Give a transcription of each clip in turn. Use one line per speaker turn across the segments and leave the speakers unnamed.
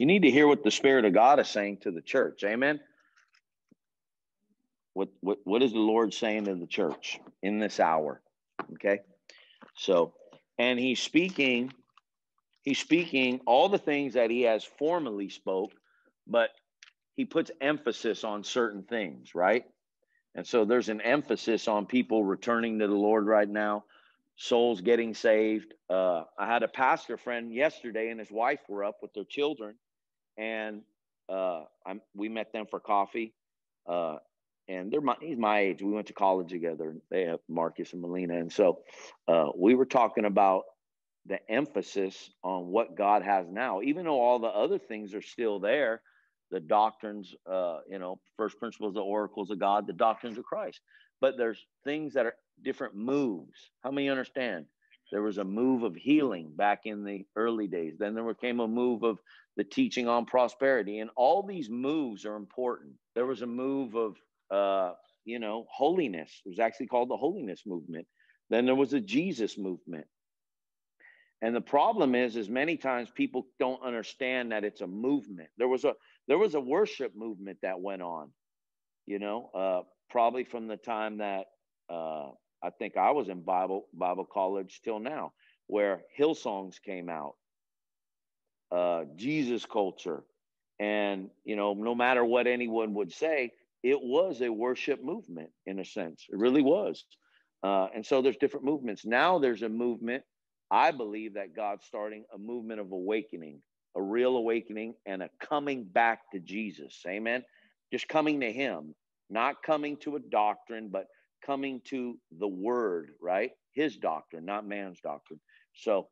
You need to hear what the Spirit of God is saying to the church. Amen. What what what is the Lord saying to the church in this hour? Okay. So, and he's speaking, he's speaking all the things that he has formally spoke, but he puts emphasis on certain things, right? And so there's an emphasis on people returning to the Lord right now, souls getting saved. Uh, I had a pastor friend yesterday, and his wife were up with their children, and uh, I'm, we met them for coffee. Uh, and they're my he's my age. We went to college together. They have Marcus and Melina, and so uh, we were talking about the emphasis on what God has now, even though all the other things are still there. The doctrines, uh, you know, first principles, the oracles of God, the doctrines of Christ. But there's things that are different moves. How many understand? There was a move of healing back in the early days. Then there came a move of the teaching on prosperity, and all these moves are important. There was a move of uh, you know, holiness. It was actually called the holiness movement. Then there was a Jesus movement. And the problem is, is many times people don't understand that it's a movement. There was a there was a worship movement that went on, you know, uh, probably from the time that uh, I think I was in Bible Bible college till now, where Hillsongs came out, uh, Jesus culture, and you know, no matter what anyone would say, it was a worship movement in a sense. It really was. Uh, and so there's different movements. Now there's a movement. I believe that God's starting a movement of awakening, a real awakening, and a coming back to Jesus. Amen. Just coming to Him, not coming to a doctrine, but coming to the Word, right? His doctrine, not man's doctrine. So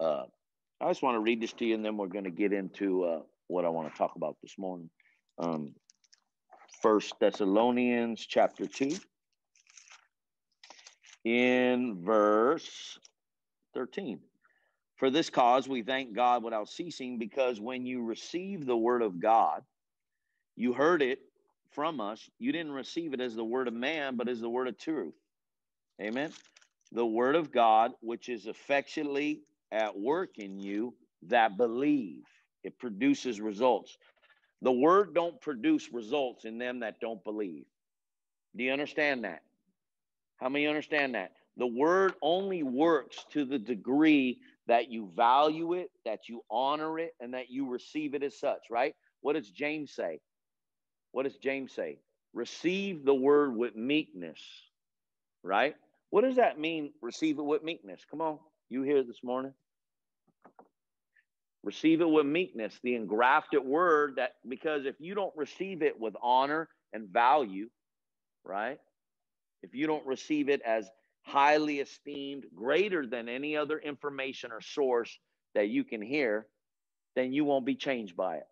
uh, I just want to read this to you, and then we're going to get into uh, what I want to talk about this morning. Um, First Thessalonians chapter 2 in verse 13. For this cause we thank God without ceasing, because when you received the word of God, you heard it from us. You didn't receive it as the word of man, but as the word of truth. Amen. The word of God, which is effectually at work in you that believe, it produces results. The word don't produce results in them that don't believe. Do you understand that? How many understand that? The word only works to the degree that you value it, that you honor it, and that you receive it as such, right? What does James say? What does James say? Receive the word with meekness, right? What does that mean? Receive it with meekness. Come on, you here this morning? receive it with meekness the engrafted word that because if you don't receive it with honor and value right? If you don't receive it as highly esteemed greater than any other information or source that you can hear then you won't be changed by it.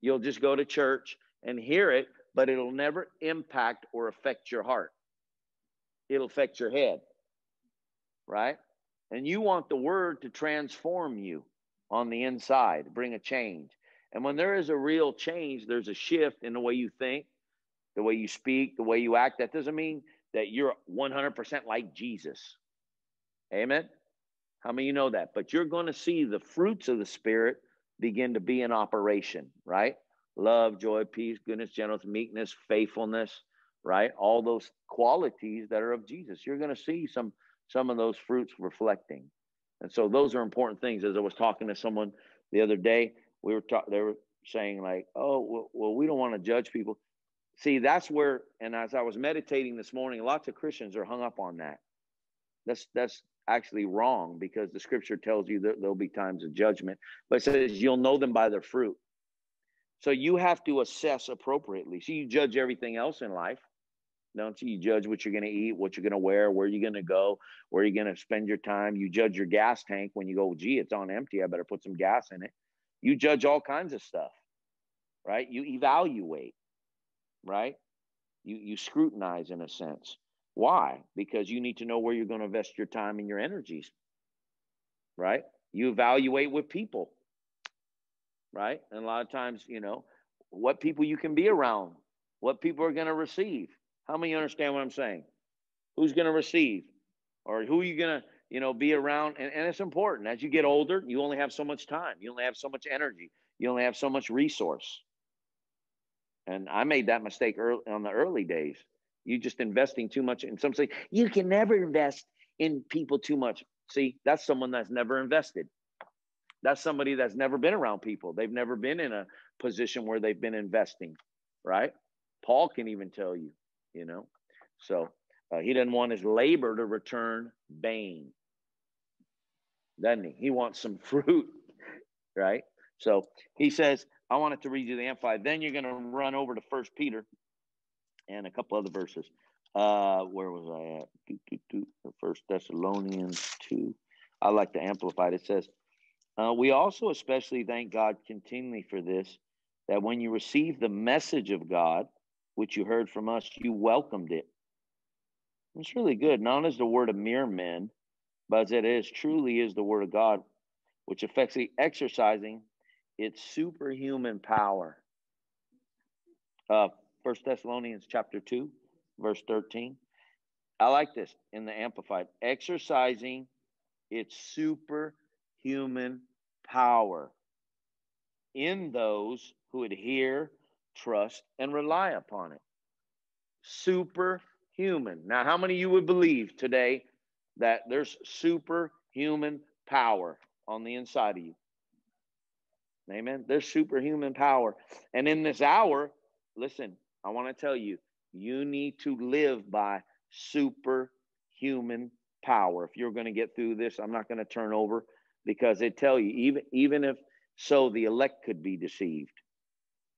You'll just go to church and hear it but it'll never impact or affect your heart. It'll affect your head right and you want the word to transform you on the inside, bring a change. And when there is a real change, there's a shift in the way you think, the way you speak, the way you act. That doesn't mean that you're 100% like Jesus. Amen. How many you know that? But you're going to see the fruits of the Spirit begin to be in operation, right? Love, joy, peace, goodness, gentleness, meekness, faithfulness, right? All those qualities that are of Jesus. You're going to see some some of those fruits reflecting. And so those are important things. As I was talking to someone the other day, we were talking, they were saying like, oh, well, we don't want to judge people. See, that's where, and as I was meditating this morning, lots of Christians are hung up on that. That's, that's actually wrong because the scripture tells you that there'll be times of judgment, but it says you'll know them by their fruit. So you have to assess appropriately. So you judge everything else in life don't you? Judge what you're going to eat, what you're going to wear, where you're going to go, where you're going to spend your time. You judge your gas tank when you go, gee, it's on empty. I better put some gas in it. You judge all kinds of stuff, right? You evaluate, right? You, you scrutinize in a sense. Why? Because you need to know where you're going to invest your time and your energies, right? You evaluate with people, right? And a lot of times, you know, what people you can be around, what people are going to receive how many understand what I'm saying? Who's going to receive? Or who are you going to, you know, be around? And, and it's important. As you get older, you only have so much time. You only have so much energy. you only have so much resource. And I made that mistake early on the early days. You just investing too much. And some say you can never invest in people too much. See, that's someone that's never invested. That's somebody that's never been around people. They've never been in a position where they've been investing, right? Paul can even tell you, you know. So uh, he doesn't want his labor to return vain, doesn't he? He wants some fruit, right? So he says, I wanted to read you the Amplified. Then you're going to run over to First Peter and a couple other verses. Uh, where was I at? First Thessalonians 2. I like the Amplified. It says, uh, We also especially thank God continually for this, that when you receive the message of God, which you heard from us, you welcomed it. It's really good, not as the word of mere men, but as it is truly is the word of God, which affects the exercising its superhuman power. Uh, First Thessalonians chapter 2, verse 13. I like this in the Amplified. Exercising its superhuman power in those who adhere, trust, and rely upon it. Superhuman. Now, how many of you would believe today that there's superhuman power on the inside of you? Amen. There's superhuman power. And in this hour, listen, I want to tell you, you need to live by superhuman power. If you're going to get through this, I'm not going to turn over because it tell you even even if so, the elect could be deceived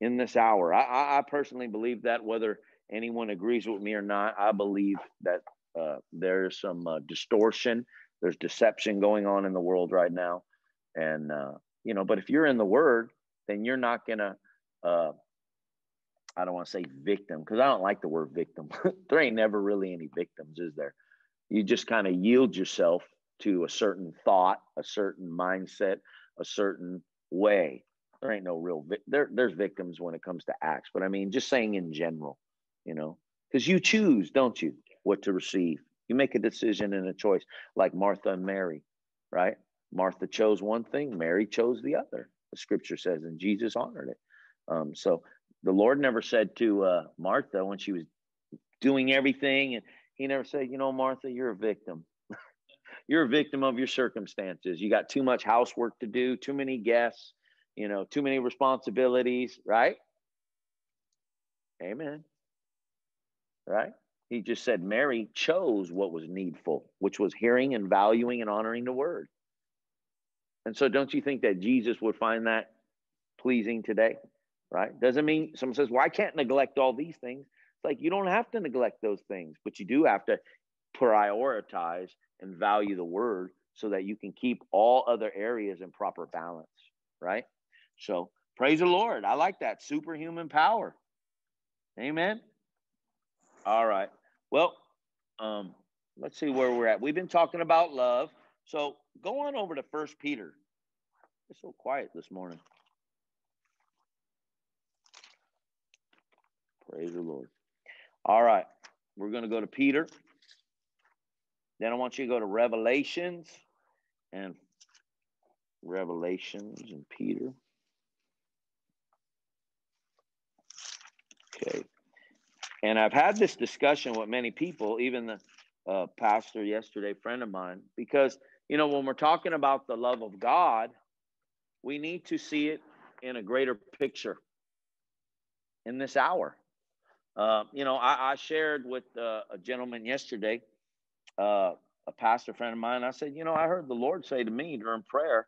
in this hour. I, I personally believe that whether anyone agrees with me or not, I believe that uh, there's some uh, distortion, there's deception going on in the world right now, and uh, you know. But if you're in the Word, then you're not gonna uh, I don't want to say victim because I don't like the word victim. there ain't never really any victims, is there? You just kind of yield yourself to a certain thought, a certain mindset, a certain way. There ain't no real vi- there. There's victims when it comes to acts, but I mean, just saying in general, you know, because you choose, don't you, what to receive. You make a decision and a choice, like Martha and Mary, right? Martha chose one thing, Mary chose the other. The scripture says, and Jesus honored it. Um, so the Lord never said to uh, Martha when she was doing everything, and He never said, "You know, Martha, you're a victim. you're a victim of your circumstances. You got too much housework to do, too many guests, you know, too many responsibilities." Right? Amen. Right? He just said Mary chose what was needful, which was hearing and valuing and honoring the word. And so, don't you think that Jesus would find that pleasing today? right? Doesn't mean someone says, well, I can't neglect all these things. It's like you don't have to neglect those things, but you do have to prioritize and value the word so that you can keep all other areas in proper balance, right? So praise the Lord. I like that superhuman power. Amen. All right. Well, um, let's see where we're at. We've been talking about love. So go on over to First Peter. It's so quiet this morning. Praise the Lord. All right. We're going to go to Peter. Then I want you to go to Revelations and Revelations and Peter. Okay. And I've had this discussion with many people, even the uh, pastor yesterday, friend of mine, because, you know, when we're talking about the love of God, we need to see it in a greater picture in this hour. Uh, you know, I, I shared with uh, a gentleman yesterday, uh, a pastor friend of mine. I said, you know, I heard the Lord say to me during prayer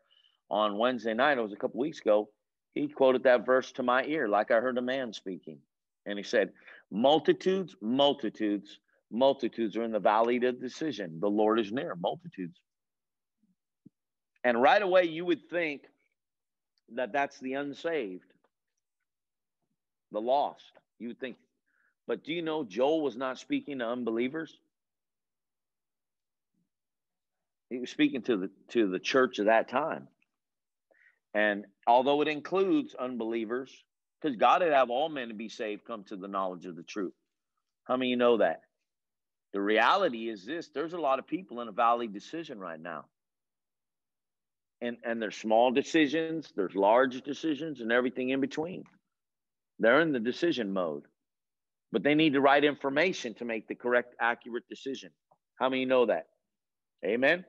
on Wednesday night. It was a couple weeks ago. He quoted that verse to my ear, like I heard a man speaking, and he said, "Multitudes, multitudes, multitudes are in the valley of decision. The Lord is near. Multitudes." And right away, you would think that that's the unsaved, the lost. You would think but do you know Joel was not speaking to unbelievers? He was speaking to the to the church of that time. And although it includes unbelievers, because God would have all men to be saved, come to the knowledge of the truth. How many you know that? The reality is this there's a lot of people in a valley decision right now. and and there's small decisions, there's large decisions, and everything in between. They're in the decision mode, but they need the right information to make the correct, accurate decision. How many know that? Amen.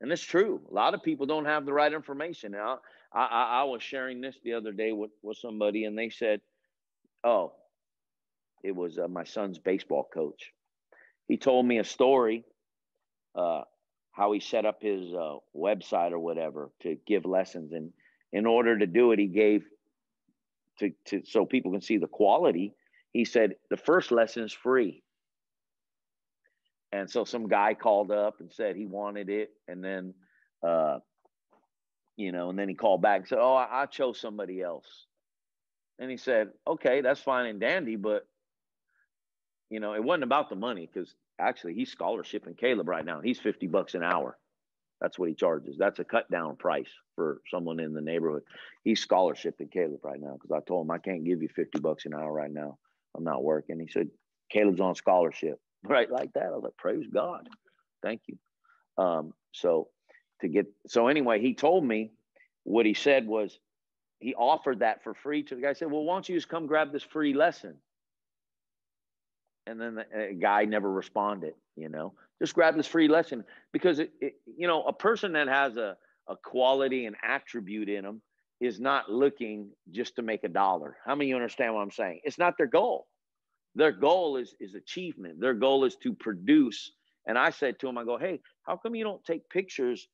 And it's true. A lot of people don't have the right information. Now, I, I, I was sharing this the other day with, with somebody, and they said, "Oh, it was uh, my son's baseball coach. He told me a story, uh, how he set up his uh, website or whatever to give lessons, and in order to do it, he gave to, to so people can see the quality. He said the first lesson is free. And so some guy called up and said he wanted it, and then, uh, you know, and then he called back and said, "Oh, I, I chose somebody else." And he said, "Okay, that's fine and dandy, but you know, it wasn't about the money because actually he's scholarship Caleb right now. He's 50 bucks an hour. That's what he charges. That's a cut down price for someone in the neighborhood. He's scholarship Caleb right now because I told him I can't give you 50 bucks an hour right now. I'm not working. He said, Caleb's on scholarship. Right like that. I was like, praise God. Thank you. Um, so to get so anyway, he told me what he said was he offered that for free to the guy. I said, Well, why don't you just come grab this free lesson? and then the guy never responded you know just grab this free lesson because it, it, you know a person that has a, a quality and attribute in them is not looking just to make a dollar how many you understand what i'm saying it's not their goal their goal is is achievement their goal is to produce and i said to him i go hey how come you don't take pictures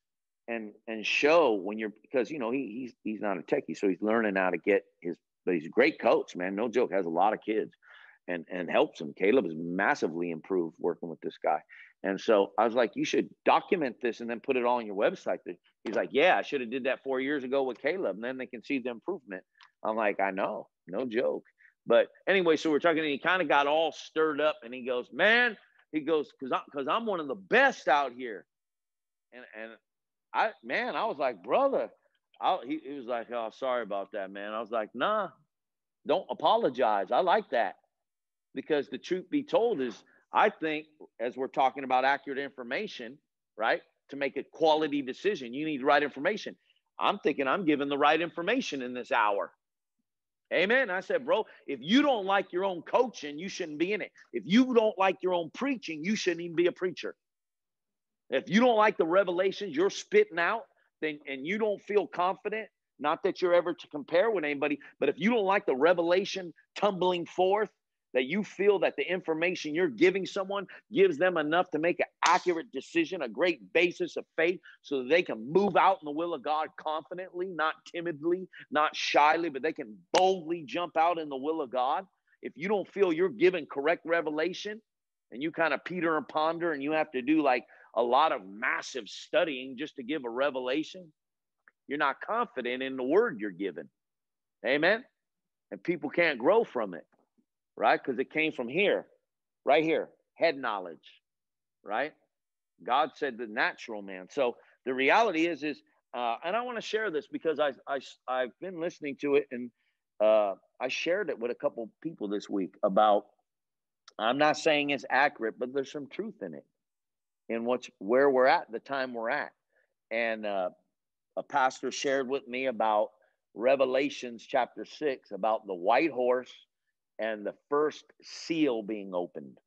and and show when you're because you know he, he's he's not a techie so he's learning how to get his but he's a great coach man no joke has a lot of kids and and helps him. Caleb has massively improved working with this guy. And so I was like, you should document this and then put it all on your website. He's like, yeah, I should have did that four years ago with Caleb, and then they can see the improvement. I'm like, I know, no joke. But anyway, so we're talking, and he kind of got all stirred up, and he goes, man, he goes, because I'm because I'm one of the best out here, and and I man, I was like, brother, I, he, he was like, oh, sorry about that, man. I was like, nah, don't apologize. I like that because the truth be told is i think as we're talking about accurate information right to make a quality decision you need the right information i'm thinking i'm giving the right information in this hour amen. I said bro if you don't like your own coaching you shouldn't be in it. If you don't like your own preaching you shouldn't even be a preacher. If you don't like the revelations you're spitting out then and you don't feel confident not that you're ever to compare with anybody but if you don't like the revelation tumbling forth that you feel that the information you're giving someone gives them enough to make an accurate decision, a great basis of faith, so that they can move out in the will of God confidently, not timidly, not shyly, but they can boldly jump out in the will of God. If you don't feel you're given correct revelation and you kind of peter and ponder and you have to do like a lot of massive studying just to give a revelation, you're not confident in the word you're given. Amen. And people can't grow from it right? Because it came from here, right here, head knowledge, right? God said the natural man. So the reality is, is, uh, and I want to share this because I, I, I've been listening to it and uh, I shared it with a couple people this week about. I'm not saying it's accurate, but there's some truth in it, in what's where we're at, the time we're at, and uh, a pastor shared with me about Revelations chapter six about the white horse and the first seal being opened.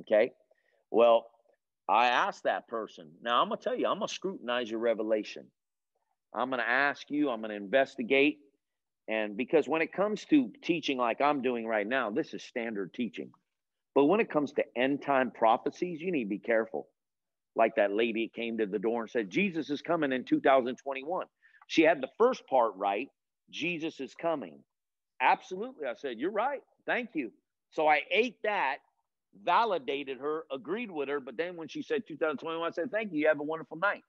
Okay. Well, I asked that person. Now I'm going to tell you, I'm going to scrutinize your revelation. I'm going to ask you, I'm going to investigate. And because when it comes to teaching like I'm doing right now, this is standard teaching. But when it comes to end time prophecies, you need to be careful. Like that lady came to the door and said, Jesus is coming in 2021. She had the first part right Jesus is coming. Absolutely. I said, You're right. Thank you. So I ate that, validated her, agreed with her. But then when she said 2021, I said, Thank you. You have a wonderful night.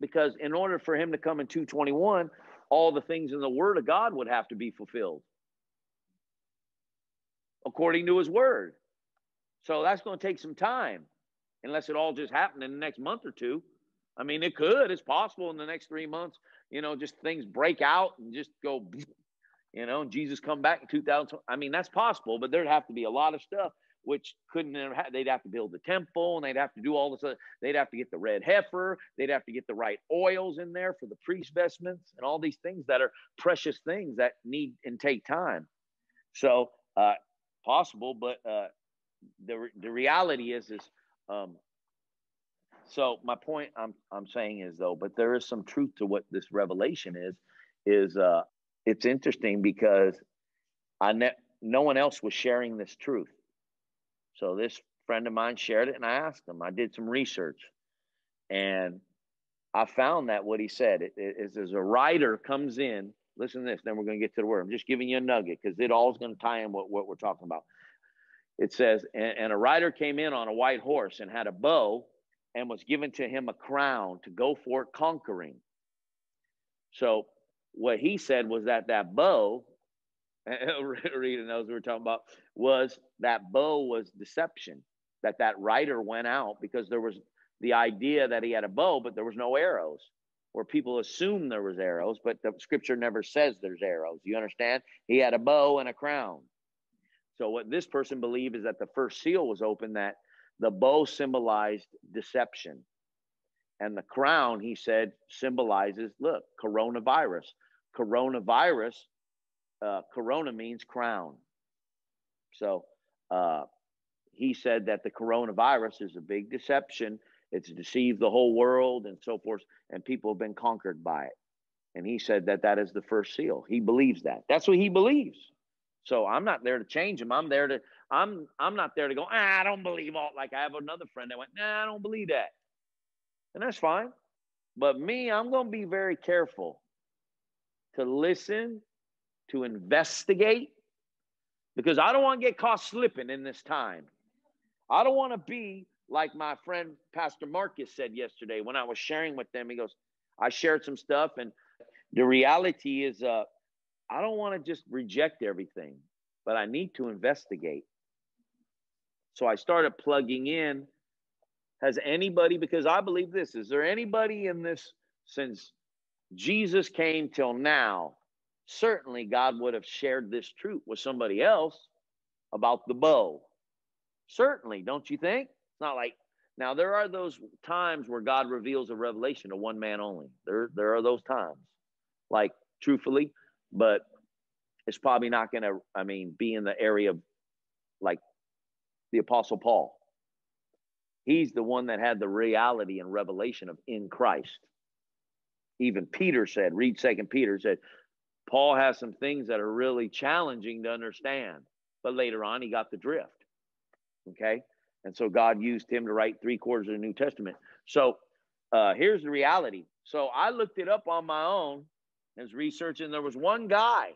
Because in order for him to come in 221, all the things in the word of God would have to be fulfilled according to his word. So that's going to take some time, unless it all just happened in the next month or two. I mean, it could. It's possible in the next three months you know, just things break out and just go, you know, Jesus come back in 2000. I mean, that's possible, but there'd have to be a lot of stuff. which couldn't they'd have to build the temple and they'd have to do all this. They'd have to get the red heifer. They'd have to get the right oils in there for the priest vestments and all these things that are precious things that need and take time. So uh, possible, but uh, the the reality is is um, so my point I'm I'm saying is though, but there is some truth to what this revelation is. Is uh, it's interesting because I ne- no one else was sharing this truth. So this friend of mine shared it, and I asked him. I did some research, and I found that what he said it, it is as a writer comes in. Listen to this, then we're going to get to the word. I'm just giving you a nugget because it all is going to tie in what, what we're talking about. It says, and, and a rider came in on a white horse and had a bow and was given to him a crown to go for conquering. So what he said was that that bow, Rita knows what we're talking about, was that bow was deception. That that rider went out because there was the idea that he had a bow, but there was no arrows. Where people assume there was arrows, but the scripture never says there's arrows. You understand? He had a bow and a crown. So what this person believed is that the first seal was open, that the bow symbolized deception. And the crown, he said, symbolizes look, coronavirus. Coronavirus, uh, corona means crown. So uh, he said that the coronavirus is a big deception. It's deceived the whole world and so forth, and people have been conquered by it. And he said that that is the first seal. He believes that. That's what he believes. So I'm not there to change him. I'm there to I'm I'm not there to go, ah, I don't believe all like I have another friend that went, nah, I don't believe that. And that's fine. But me, I'm gonna be very careful to listen, to investigate, because I don't want to get caught slipping in this time. I don't want to be like my friend Pastor Marcus said yesterday when I was sharing with them. He goes, I shared some stuff, and the reality is uh I don't want to just reject everything, but I need to investigate. So I started plugging in. Has anybody, because I believe this, is there anybody in this since Jesus came till now? Certainly, God would have shared this truth with somebody else about the bow. Certainly, don't you think? It's not like now there are those times where God reveals a revelation to one man only. There, there are those times. Like truthfully, but it's probably not going to, I mean, be in the area of like the Apostle Paul. He's the one that had the reality and revelation of in Christ. Even Peter said, read Second Peter said, Paul has some things that are really challenging to understand, but later on he got the drift. Okay. And so God used him to write three quarters of the New Testament. So uh, here's the reality. So I looked it up on my own as researching. There was one guy,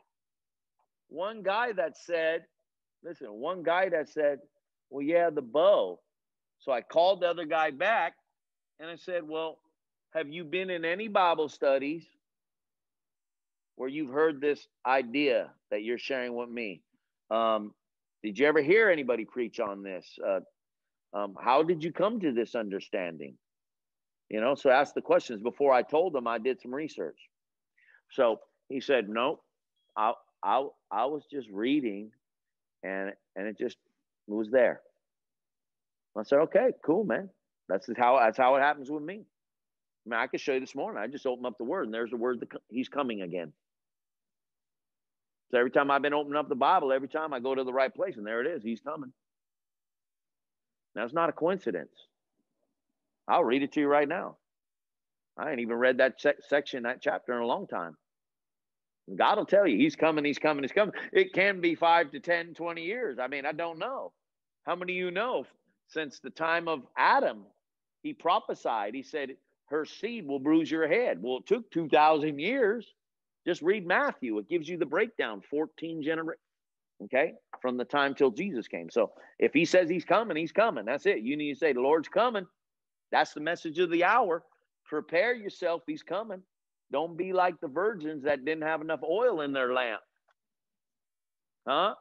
one guy that said, listen, one guy that said, well, yeah, the bow. So I called the other guy back and I said, well, have you been in any Bible studies where you've heard this idea that you're sharing with me? Um, did you ever hear anybody preach on this? Uh, um, how did you come to this understanding? You know, so ask the questions. Before I told him, I did some research. So he said, "No, I I I was just reading, and and it just was there." I said, "Okay, cool, man. That's how that's how it happens with me. I mean, I could show you this morning. I just opened up the word, and there's the word that he's coming again. So every time I've been opening up the Bible, every time I go to the right place, and there it is. He's coming. Now it's not a coincidence. I'll read it to you right now. I ain't even read that se- section, that chapter in a long time. God will tell you, He's coming, He's coming, He's coming. It can be five to 10, 20 years. I mean, I don't know. How many of you know since the time of Adam, He prophesied, He said, Her seed will bruise your head. Well, it took 2,000 years. Just read Matthew, it gives you the breakdown 14 generations. Okay, from the time till Jesus came. So if he says he's coming, he's coming. That's it. You need to say, The Lord's coming. That's the message of the hour. Prepare yourself, he's coming. Don't be like the virgins that didn't have enough oil in their lamp. Huh?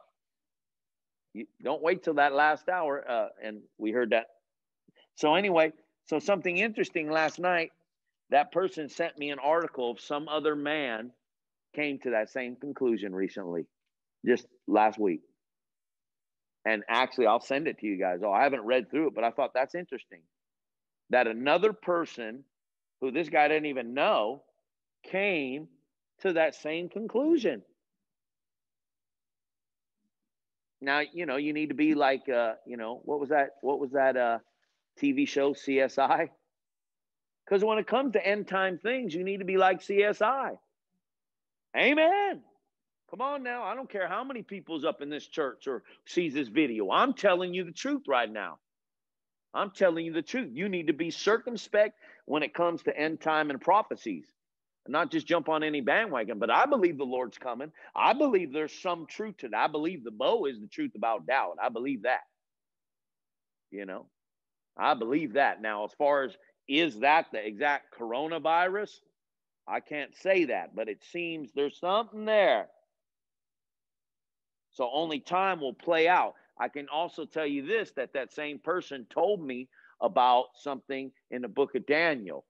You don't wait till that last hour. Uh, and we heard that. So, anyway, so something interesting last night, that person sent me an article of some other man came to that same conclusion recently, just last week. And actually, I'll send it to you guys. Oh, I haven't read through it, but I thought that's interesting that another person who this guy didn't even know came to that same conclusion. Now, you know, you need to be like, uh, you know, what was that? What was that uh, TV show, CSI? Because when it comes to end time things, you need to be like CSI. Amen. Come on now. I don't care how many people's up in this church or sees this video. I'm telling you the truth right now. I'm telling you the truth. You need to be circumspect when it comes to end time and prophecies not just jump on any bandwagon, but I believe the Lord's coming. I believe there's some truth to that. I believe the bow is the truth about doubt. I believe that. You know, I believe that. Now, as far as is that the exact coronavirus, I can't say that, but it seems there's something there. So only time will play out. I can also tell you this that that same person told me about something in the book of Daniel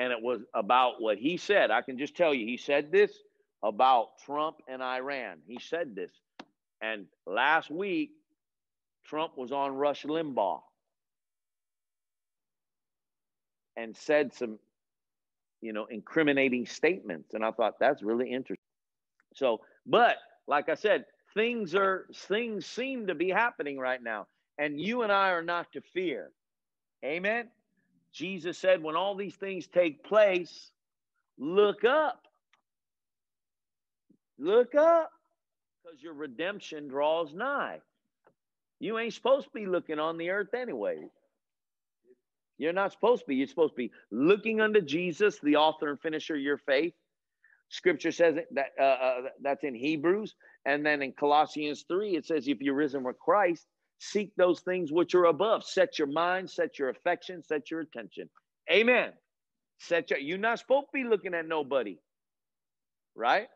and it was about what he said. I can just tell you, he said this about Trump and Iran. He said this. And last week, Trump was on Rush Limbaugh and said some, you know, incriminating statements. And I thought that's really interesting. So, but like I said, things are things seem to be happening right now. And you and I are not to fear. Amen. Jesus said, when all these things take place, look up. Look up because your redemption draws nigh. You ain't supposed to be looking on the earth anyway. You're not supposed to be. You're supposed to be looking unto Jesus, the author and finisher of your faith. Scripture says that uh, uh, that's in Hebrews, and then in Colossians three it says, "If you're risen with Christ, Seek those things which are above. Set your mind, set your affection, set your attention. Amen. Set your you're not supposed to be looking at nobody. Right?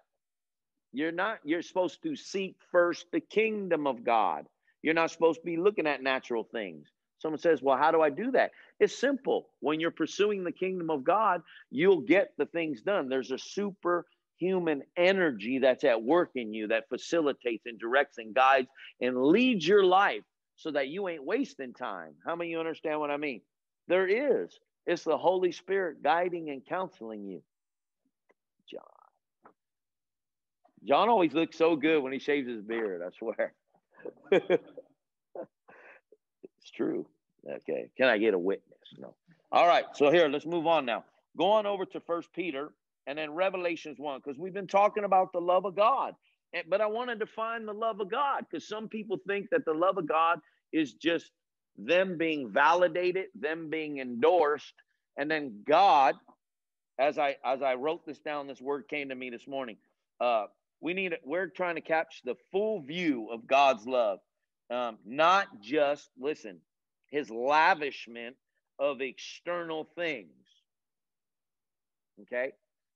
You're not, you're supposed to seek first the kingdom of God. You're not supposed to be looking at natural things. Someone says, Well, how do I do that? It's simple. When you're pursuing the kingdom of God, you'll get the things done. There's a super human energy that's at work in you that facilitates and directs and guides and leads your life so that you ain't wasting time. How many you understand what I mean? There is. It's the Holy Spirit guiding and counseling you. John. John always looks so good when he shaves his beard, I swear. it's true. Okay. Can I get a witness? No. All right. So here, let's move on now. Go on over to First Peter and then Revelations 1, because we've been talking about the love of God. But I want to define the love of God because some people think that the love of God is just them being validated, them being endorsed, and then God, as I as I wrote this down, this word came to me this morning. Uh, we need it, we're trying to catch the full view of God's love, um, not just listen, His lavishment of external things. Okay,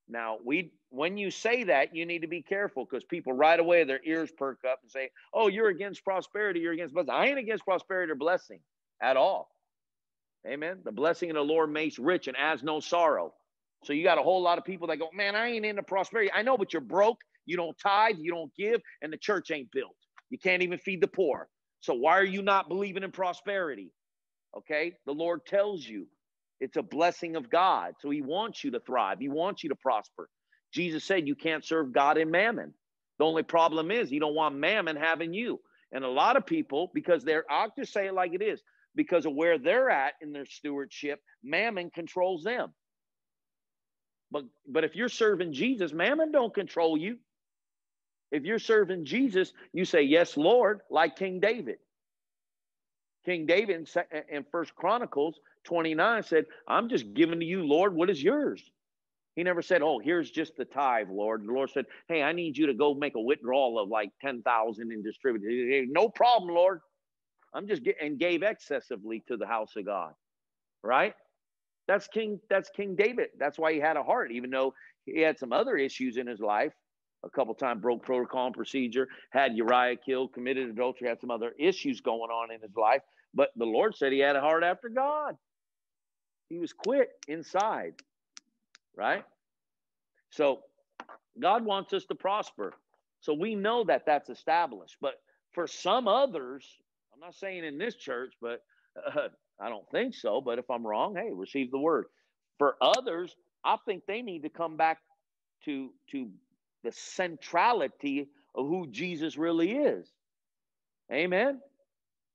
now, we when you say that, you need to be careful because people right away their ears perk up and say, "Oh, you're against prosperity. You're against blessing." I ain't against prosperity or blessing at all. Amen. The blessing of the Lord makes rich and adds no sorrow. So you got a whole lot of people that go, "Man, I ain't into prosperity. I know, but you're broke. You don't tithe. You don't give, and the church ain't built. You can't even feed the poor. So why are you not believing in prosperity?" Okay, the Lord tells you it's a blessing of God. So he wants you to thrive. He wants you to prosper. Jesus said you can't serve God and mammon. The only problem is you don't want mammon having you. And a lot of people, because they're, I'll just say it like it is, because of where they're at in their stewardship, mammon controls them. But but if you're serving Jesus, mammon don't control you. If you're serving Jesus, you say, Yes, Lord, like King David. King David in First Chronicles 29 said, I'm just giving to you, Lord, what is yours? He never said, Oh, here's just the tithe, Lord. The Lord said, Hey, I need you to go make a withdrawal of like 10,000 and distribute it. No problem, Lord. I'm just getting and gave excessively to the house of God. Right? That's King, that's King David. That's why he had a heart, even though he had some other issues in his life. A couple times broke protocol and procedure, had Uriah killed, committed adultery, had some other issues going on in his life. But the Lord said he had a heart after God. He was quick inside, right? So God wants us to prosper. So we know that that's established. But for some others, I'm not saying in this church, but uh, I don't think so. But if I'm wrong, hey, receive the word. For others, I think they need to come back to to the centrality of who Jesus really is. Amen.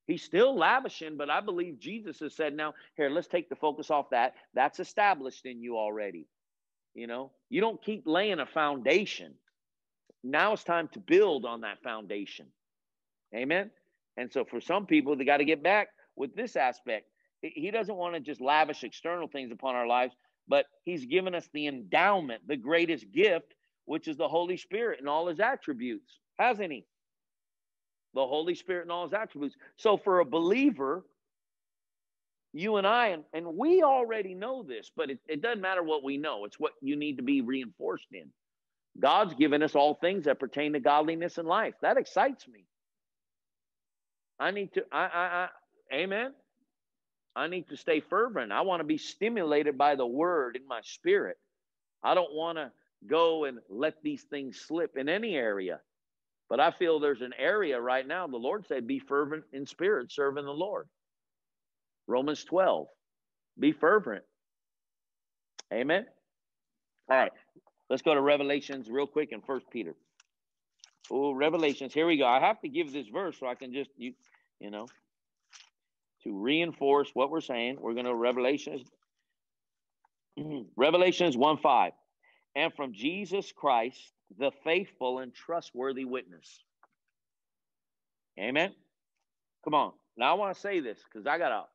He's still lavishing, but I believe Jesus has said, now, here, let's take the focus off that. That's established in you already. You know, you don't keep laying a foundation. Now it's time to build on that foundation. Amen. And so for some people, they got to get back with this aspect. He doesn't want to just lavish external things upon our lives, but he's given us the endowment, the greatest gift, which is the Holy Spirit and all his attributes. Hasn't he? The Holy Spirit and all his attributes. So for a believer, you and I, and, and we already know this, but it, it doesn't matter what we know. It's what you need to be reinforced in. God's given us all things that pertain to godliness and life. That excites me. I need to, I, I, I, amen. I need to stay fervent. I want to be stimulated by the word in my spirit. I don't want to go and let these things slip in any area. But I feel there's an area right now, the Lord said, be fervent in spirit, serving the Lord. Romans 12, be fervent. Amen. All right, let's go to Revelations real quick in First Peter. Oh, Revelations. Here we go. I have to give this verse so I can just you, you know, to reinforce what we're saying. We're going to Revelations. Revelations 1 5. And from Jesus Christ, the faithful and trustworthy witness. Amen. Come on. Now I want to say this because I got out.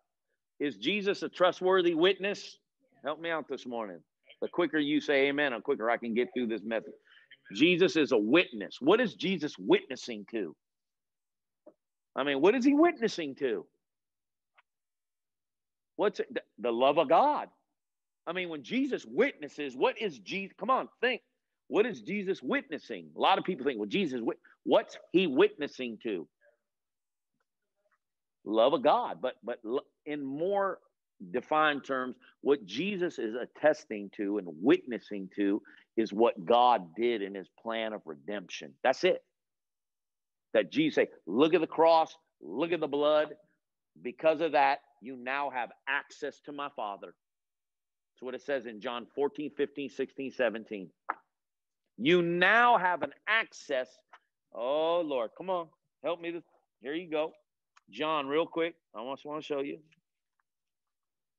Is Jesus a trustworthy witness? Help me out this morning. The quicker you say amen, the quicker I can get through this method. Jesus is a witness. What is Jesus witnessing to? I mean, what is he witnessing to? What's it? The love of God. I mean, when Jesus witnesses, what is Jesus? Come on, think. What is Jesus witnessing? A lot of people think, well, Jesus, what's he witnessing to? Love of God, but but in more defined terms, what Jesus is attesting to and witnessing to is what God did in his plan of redemption. That's it. That Jesus say, look at the cross, look at the blood. Because of that, you now have access to my Father. That's what it says in John 14, 15, 16, 17. You now have an access. Oh, Lord, come on. Help me. Here you go. John, real quick. I just want to show you.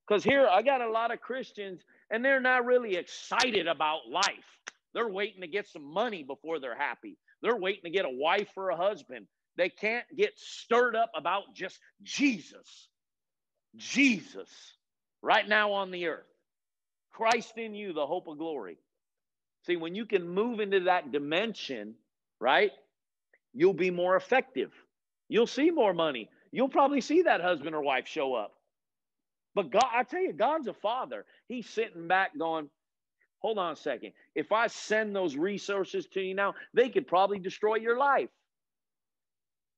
Because here I got a lot of Christians and they're not really excited about life. They're waiting to get some money before they're happy. They're waiting to get a wife or a husband. They can't get stirred up about just Jesus. Jesus, right now on the earth. Christ in you, the hope of glory. See, when you can move into that dimension, right, you'll be more effective. You'll see more money. You'll probably see that husband or wife show up. But God, I tell you, God's a father. He's sitting back going, hold on a second. If I send those resources to you now, they could probably destroy your life.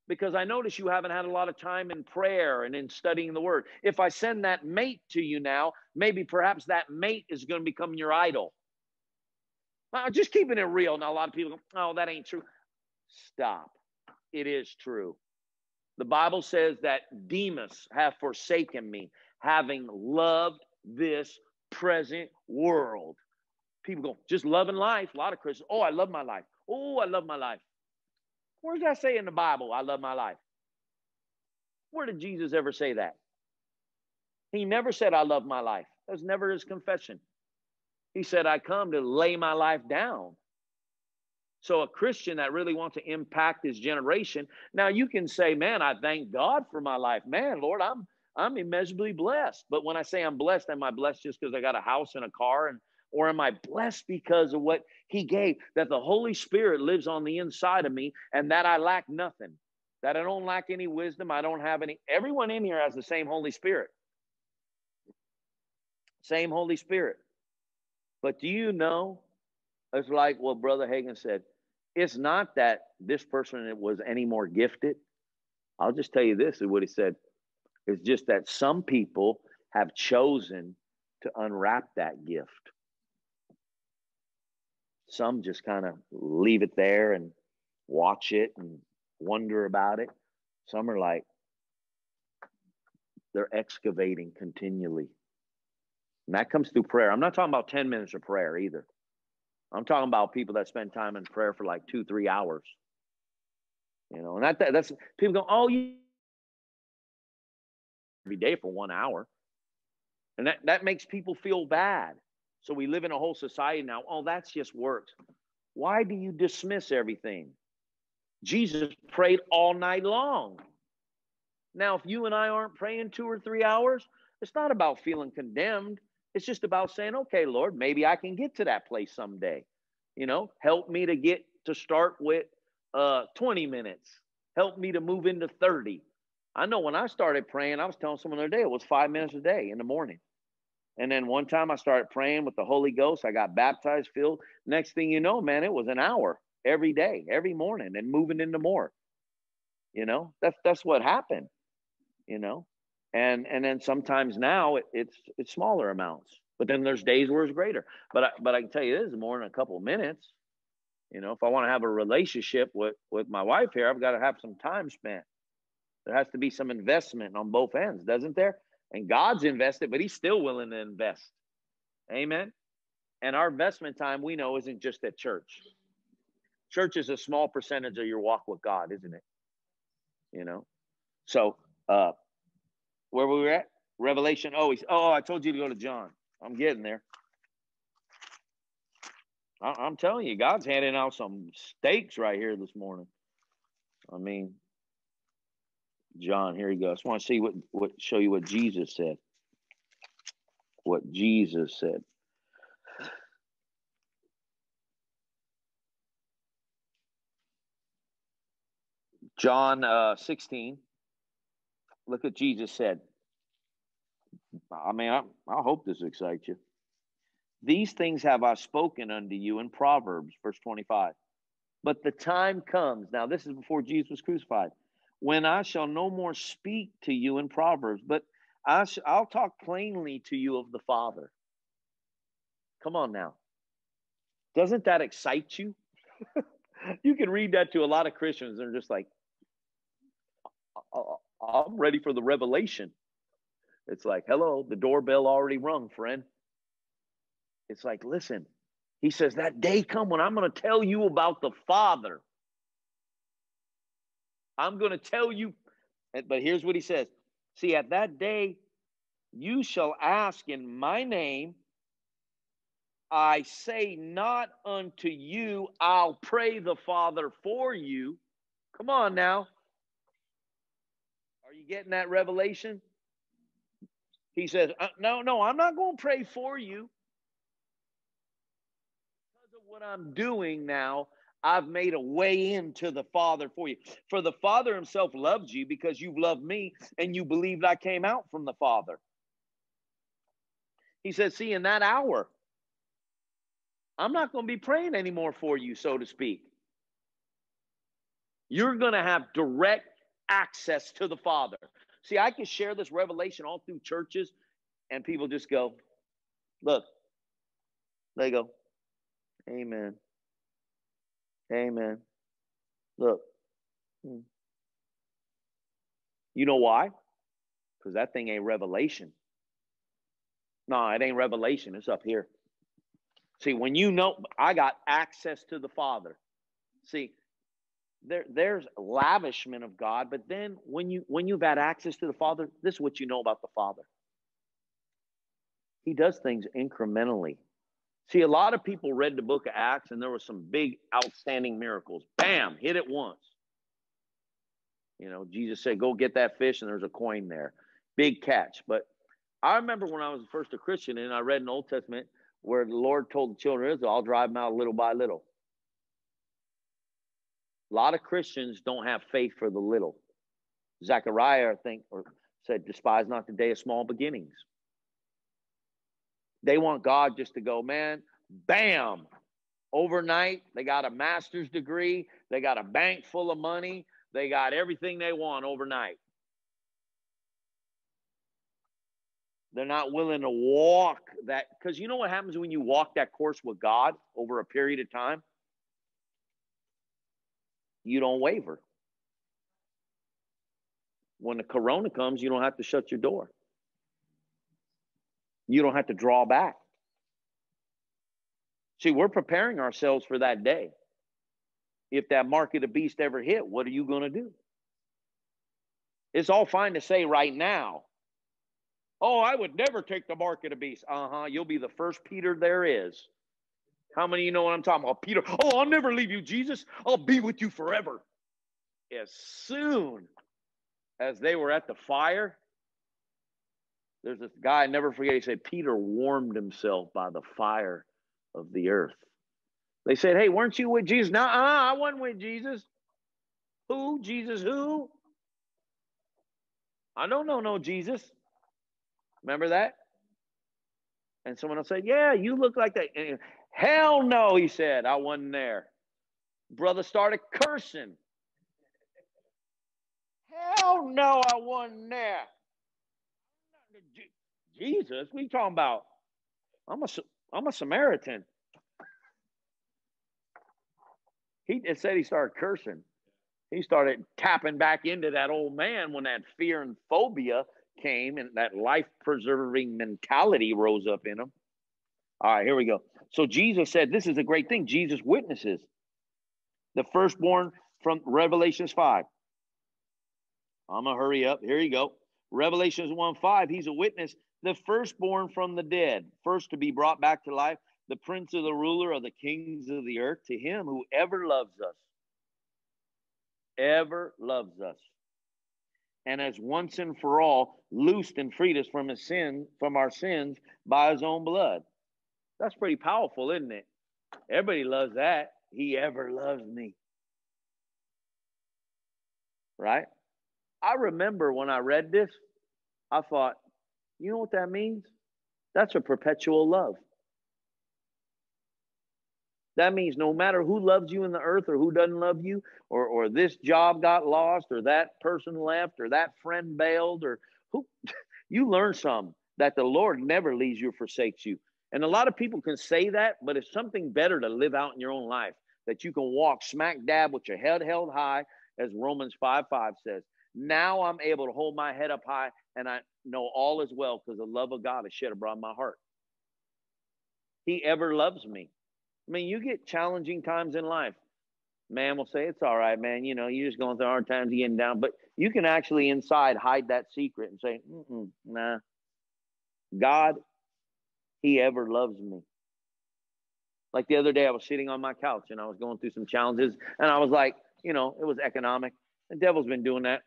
Because I notice you haven't had a lot of time in prayer and in studying the word. If I send that mate to you now, maybe perhaps that mate is going to become your idol. Just keeping it real. Now, a lot of people go, oh, that ain't true. Stop. It is true. The Bible says that Demas have forsaken me, having loved this present world. People go, just loving life. A lot of Christians, oh, I love my life. Oh, I love my life. Where does that say in the Bible, I love my life? Where did Jesus ever say that? He never said, I love my life. That was never his confession. He said, I come to lay my life down. So, a Christian that really wants to impact his generation, now you can say, Man, I thank God for my life. Man, Lord, I'm I'm immeasurably blessed. But when I say I'm blessed, am I blessed just because I got a house and a car and or am I blessed because of what he gave? That the Holy Spirit lives on the inside of me and that I lack nothing. That I don't lack any wisdom. I don't have any. Everyone in here has the same Holy Spirit. Same Holy Spirit. But do you know? It's like what Brother Hagin said. It's not that this person was any more gifted. I'll just tell you this is what he said. It's just that some people have chosen to unwrap that gift. Some just kind of leave it there and watch it and wonder about it. Some are like, they're excavating continually. And that comes through prayer. I'm not talking about 10 minutes of prayer either. I'm talking about people that spend time in prayer for like two, three hours. You know, and that, that that's people go, oh, you every day for one hour. And that, that makes people feel bad. So we live in a whole society now. Oh, that's just works. Why do you dismiss everything? Jesus prayed all night long. Now, if you and I aren't praying two or three hours, it's not about feeling condemned. It's just about saying, okay, Lord, maybe I can get to that place someday. You know, help me to get to start with uh, 20 minutes. Help me to move into 30. I know when I started praying, I was telling someone the other day, it was five minutes a day in the morning. And then one time I started praying with the Holy Ghost. I got baptized, filled. Next thing you know, man, it was an hour every day, every morning, and moving into more. You know, that's that's what happened. You know, and and then sometimes now it, it's it's smaller amounts, but then there's days where it's greater. But I, but I can tell you this: more than a couple minutes. You know, if I want to have a relationship with with my wife here, I've got to have some time spent. There has to be some investment on both ends, doesn't there? And God's invested, but He's still willing to invest. Amen. And our investment time, we know, isn't just at church. Church is a small percentage of your walk with God, isn't it? You know. So, uh, where we were at? Revelation. Oh, he's, oh, I told you to go to John. I'm getting there. I, am telling you, God's handing out some steaks right here this morning. I mean, John, here you go. I just want to see what, what show you what Jesus said. What Jesus said. John uh, 16. Look at Jesus said. I mean, I, I hope this excites you. These things have I spoken unto you in Proverbs, verse 25. But the time comes. Now, this is before Jesus was crucified when I shall no more speak to you in Proverbs, but I sh- I'll talk plainly to you of the Father. Come on now. Doesn't that excite you? you can read that to a lot of Christians. They're just like, I'm ready for the revelation. It's like, hello, the doorbell already rung, friend. It's like, listen, he says, that day come when I'm going to tell you about the Father. I'm going to tell you. But here's what he says See, at that day, you shall ask in my name. I say not unto you, I'll pray the Father for you. Come on now. Are you getting that revelation? He says, uh, No, no, I'm not going to pray for you. Because of what I'm doing now, I've made a way into the Father for you. For the Father Himself loves you because you've loved me and you believed I came out from the Father. He said, See, in that hour, I'm not going to be praying anymore for you, so to speak. You're going to have direct access to the Father. See, I can share this revelation all through churches, and people just go, Look, they go, Amen. Amen. Look, hmm. you know why? Because that thing ain't revelation. No, it ain't revelation. It's up here. See, when you know, I got access to the Father. See, there, there's lavishment of God, but then when you when you've had access to the Father, this is what you know about the Father. He does things incrementally. See, a lot of people read the book of Acts and there were some big, outstanding miracles. Bam, hit it once. You know, Jesus said, Go get that fish, and there's a coin there. Big catch. But I remember when I was first a Christian and I read an Old Testament where the Lord told the children of Israel, I'll drive them out little by little. A lot of Christians don't have faith for the little. Zechariah, I think, or said, despise not the day of small beginnings. They want God just to go, man, bam, overnight. They got a master's degree, they got a bank full of money, they got everything they want overnight. They're not willing to walk that because you know what happens when you walk that course with God over a period of time? You don't waver. when the corona comes, you don't have to shut your door. You don't have to draw back. See, we're preparing ourselves for that day. If that mark of the beast ever hit, what are you going to do? It's all fine to say right now. Oh, I would never take the mark of the beast. Uh huh. You'll be the first Peter there is. How many of you know what I'm talking about? Peter, oh, I'll never leave you, Jesus. I'll be with you forever. As soon as they were at the fire, there's this guy, I never forget, he said, Peter warmed himself by the fire of the earth. They said, Hey, weren't you with Jesus? No, I wasn't with Jesus. Who? Jesus who? I don't know no Jesus. Remember that? And someone else said, Yeah, you look like that. And, Hell no, he said. I wasn't there. Brother started cursing. Hell no, I wasn't there. Jesus, you talking about? I'm a, I'm a Samaritan. He said he started cursing. He started tapping back into that old man when that fear and phobia came and that life preserving mentality rose up in him. All right, here we go. So Jesus said, This is a great thing. Jesus witnesses the firstborn from Revelations 5. I'm going to hurry up. Here you go. Revelations 1 5, he's a witness, the firstborn from the dead, first to be brought back to life, the prince of the ruler of the kings of the earth, to him who ever loves us, ever loves us, and has once and for all loosed and freed us from his sin, from our sins by his own blood. That's pretty powerful, isn't it? Everybody loves that. He ever loves me. Right? I remember when I read this, I thought, you know what that means? That's a perpetual love. That means no matter who loves you in the earth or who doesn't love you, or, or this job got lost, or that person left, or that friend bailed, or who, you learn some that the Lord never leaves you or forsakes you. And a lot of people can say that, but it's something better to live out in your own life that you can walk smack dab with your head held high, as Romans 5 5 says. Now I'm able to hold my head up high and I know all is well because the love of God is shed abroad my heart. He ever loves me. I mean, you get challenging times in life. Man will say, It's all right, man. You know, you're just going through hard times, getting down. But you can actually inside hide that secret and say, Nah. God he ever loves me. Like the other day, I was sitting on my couch and I was going through some challenges, and I was like, you know, it was economic. The devil's been doing that.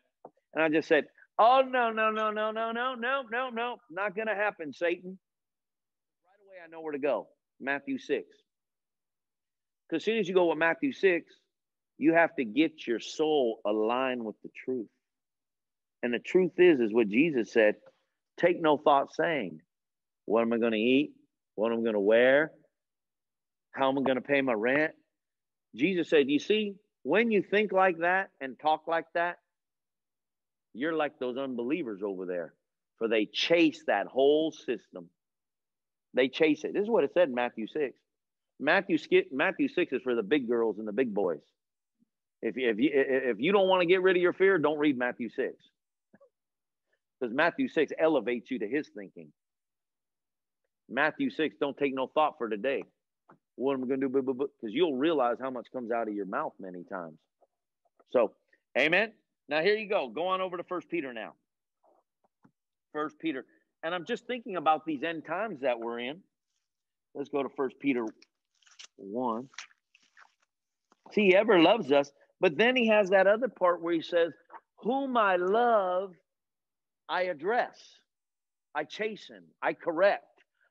And I just said, Oh, no, no, no, no, no, no, no, no, no, not going to happen, Satan. Right away, I know where to go Matthew 6. Because as soon as you go with Matthew 6, you have to get your soul aligned with the truth. And the truth is, is what Jesus said take no thought saying, what am I going to eat? What am I going to wear? How am I going to pay my rent? Jesus said, You see, when you think like that and talk like that, you're like those unbelievers over there, for they chase that whole system. They chase it. This is what it said in Matthew 6. Matthew, Matthew 6 is for the big girls and the big boys. If, if, you, if you don't want to get rid of your fear, don't read Matthew 6. Because Matthew 6 elevates you to his thinking. Matthew 6, don't take no thought for today. What am I going to do? Because you'll realize how much comes out of your mouth many times. So, amen. Now, here you go. Go on over to First Peter now. First Peter. And I'm just thinking about these end times that we're in. Let's go to First Peter 1. See, he ever loves us, but then he has that other part where he says, Whom I love, I address, I chasten, I correct.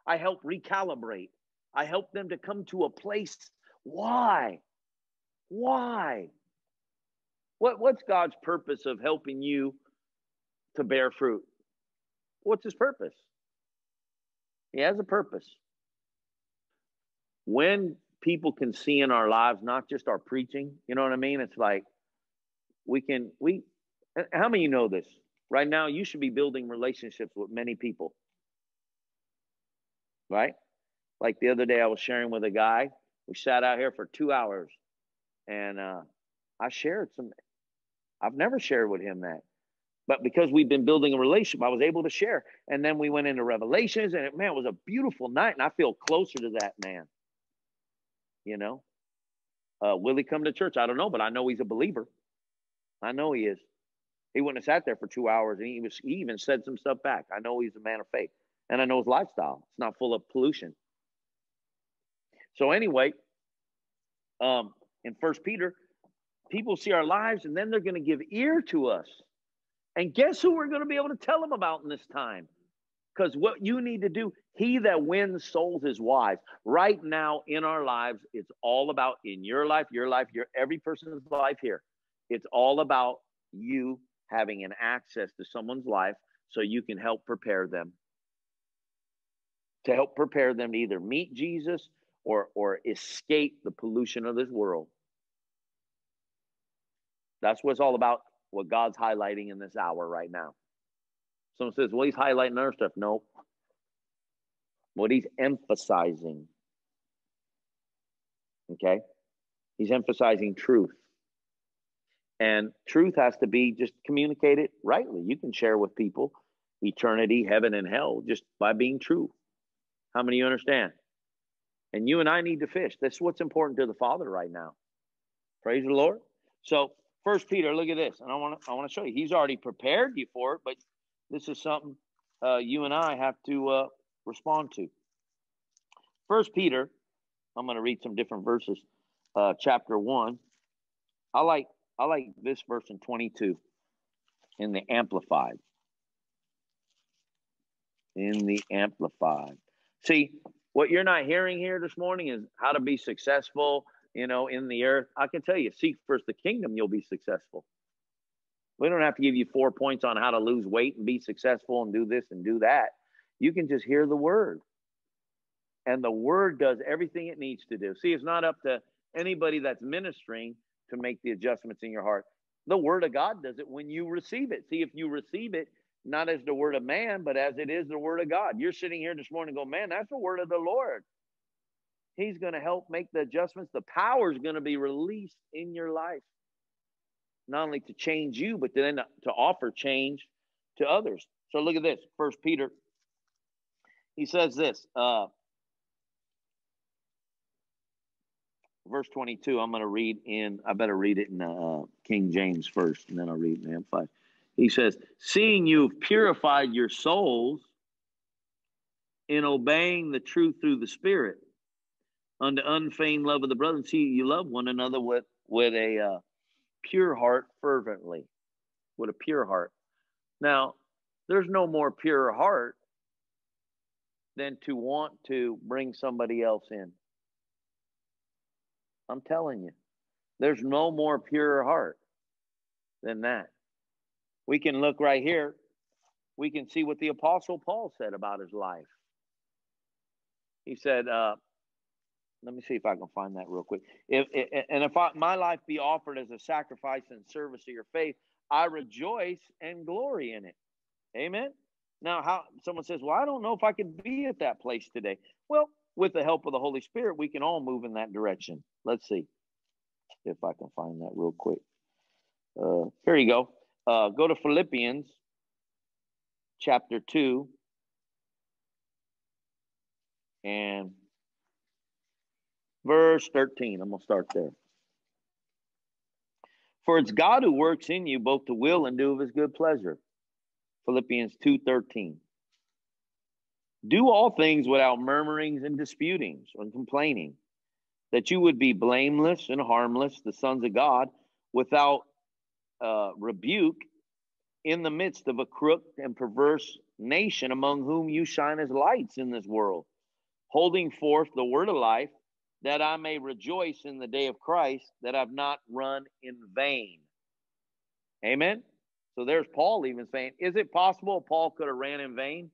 I help recalibrate. I help them to come to a place. Why? Why? What, what's God's purpose of helping you to bear fruit? What's his purpose? He has a purpose. When people can see in our lives, not just our preaching, you know what I mean? It's like we can, we, how many you know this? Right now, you should be building relationships with many people right? Like the other day, I was sharing with a guy. We sat out here for two hours, and uh, I shared some. I've never shared with him that But because we've been building a relationship, I was able to share. And then we went into Revelations, and it, man, it was a beautiful night. And I feel closer to that man. You know, uh, will he come to church? I don't know, but I know he's a believer. I know he is. He wouldn't have sat there for two hours, and he was he even said some stuff back. I know he's a man of faith, and I know his lifestyle. It's not full of pollution. So anyway, um, in First Peter, people see our lives, and then they're going to give ear to us. And guess who we're going to be able to tell them about in this time? Because what you need to do, he that wins souls is wise. Right now in our lives, it's all about in your life, your life, your every person's life here. It's all about you having an access to someone's life so you can help prepare them. To help prepare them to either meet Jesus or, or escape the pollution of this world. That's what it's all about, what God's highlighting in this hour right now. Someone says, well, he's highlighting other stuff. Nope. What he's emphasizing. Okay? He's emphasizing truth. And truth has to be just communicated rightly. You can share with people eternity, heaven, and hell just by being true. How many you understand? And you and I need to fish. That's what's important to the Father right now. Praise the Lord. So, First Peter, look at this, and I want to I want to show you. He's already prepared you for it, but this is something uh, you and I have to uh, respond to. First Peter, I'm going to read some different verses. Uh, chapter one. I like I like this verse in 22 in the Amplified. In the Amplified. See, what you're not hearing here this morning is how to be successful, you know, in the earth. I can tell you, seek first the kingdom, you'll be successful. We don't have to give you four points on how to lose weight and be successful and do this and do that. You can just hear the word. And the word does everything it needs to do. See, it's not up to anybody that's ministering to make the adjustments in your heart. The word of God does it when you receive it. See, if you receive it, not as the word of man, but as it is the word of God. You're sitting here this morning go, man, that's the word of the Lord. He's going to help make the adjustments. The power is going to be released in your life, not only to change you, but then to offer change to others. So look at this. First Peter, he says this. Uh, verse 22 i'm going to read in i better read it in uh, king james first and then i'll read in amplified he says seeing you've purified your souls in obeying the truth through the spirit unto unfeigned love of the brethren see you love one another with with a uh, pure heart fervently with a pure heart now there's no more pure heart than to want to bring somebody else in I'm telling you, there's no more pure heart than that. We can look right here. We can see what the Apostle Paul said about his life. He said, uh, let me see if I can find that real quick. If, if and if I, my life be offered as a sacrifice and service to your faith, I rejoice and glory in it. Amen. Now, how someone says, "Well, I don't know if I could be at that place today." Well, with the help of the Holy Spirit, we can all move in that direction. Let's see if I can find that real quick. Uh, here you go. Uh, go to Philippians chapter 2 and verse 13. I'm going to start there. For it's God who works in you both to will and do of his good pleasure. Philippians 2:13. Do all things without murmurings and disputings and complaining, that you would be blameless and harmless, the sons of God, without uh, rebuke in the midst of a crooked and perverse nation among whom you shine as lights in this world, holding forth the word of life, that I may rejoice in the day of Christ, that I've not run in vain. Amen. So there's Paul even saying, Is it possible Paul could have ran in vain?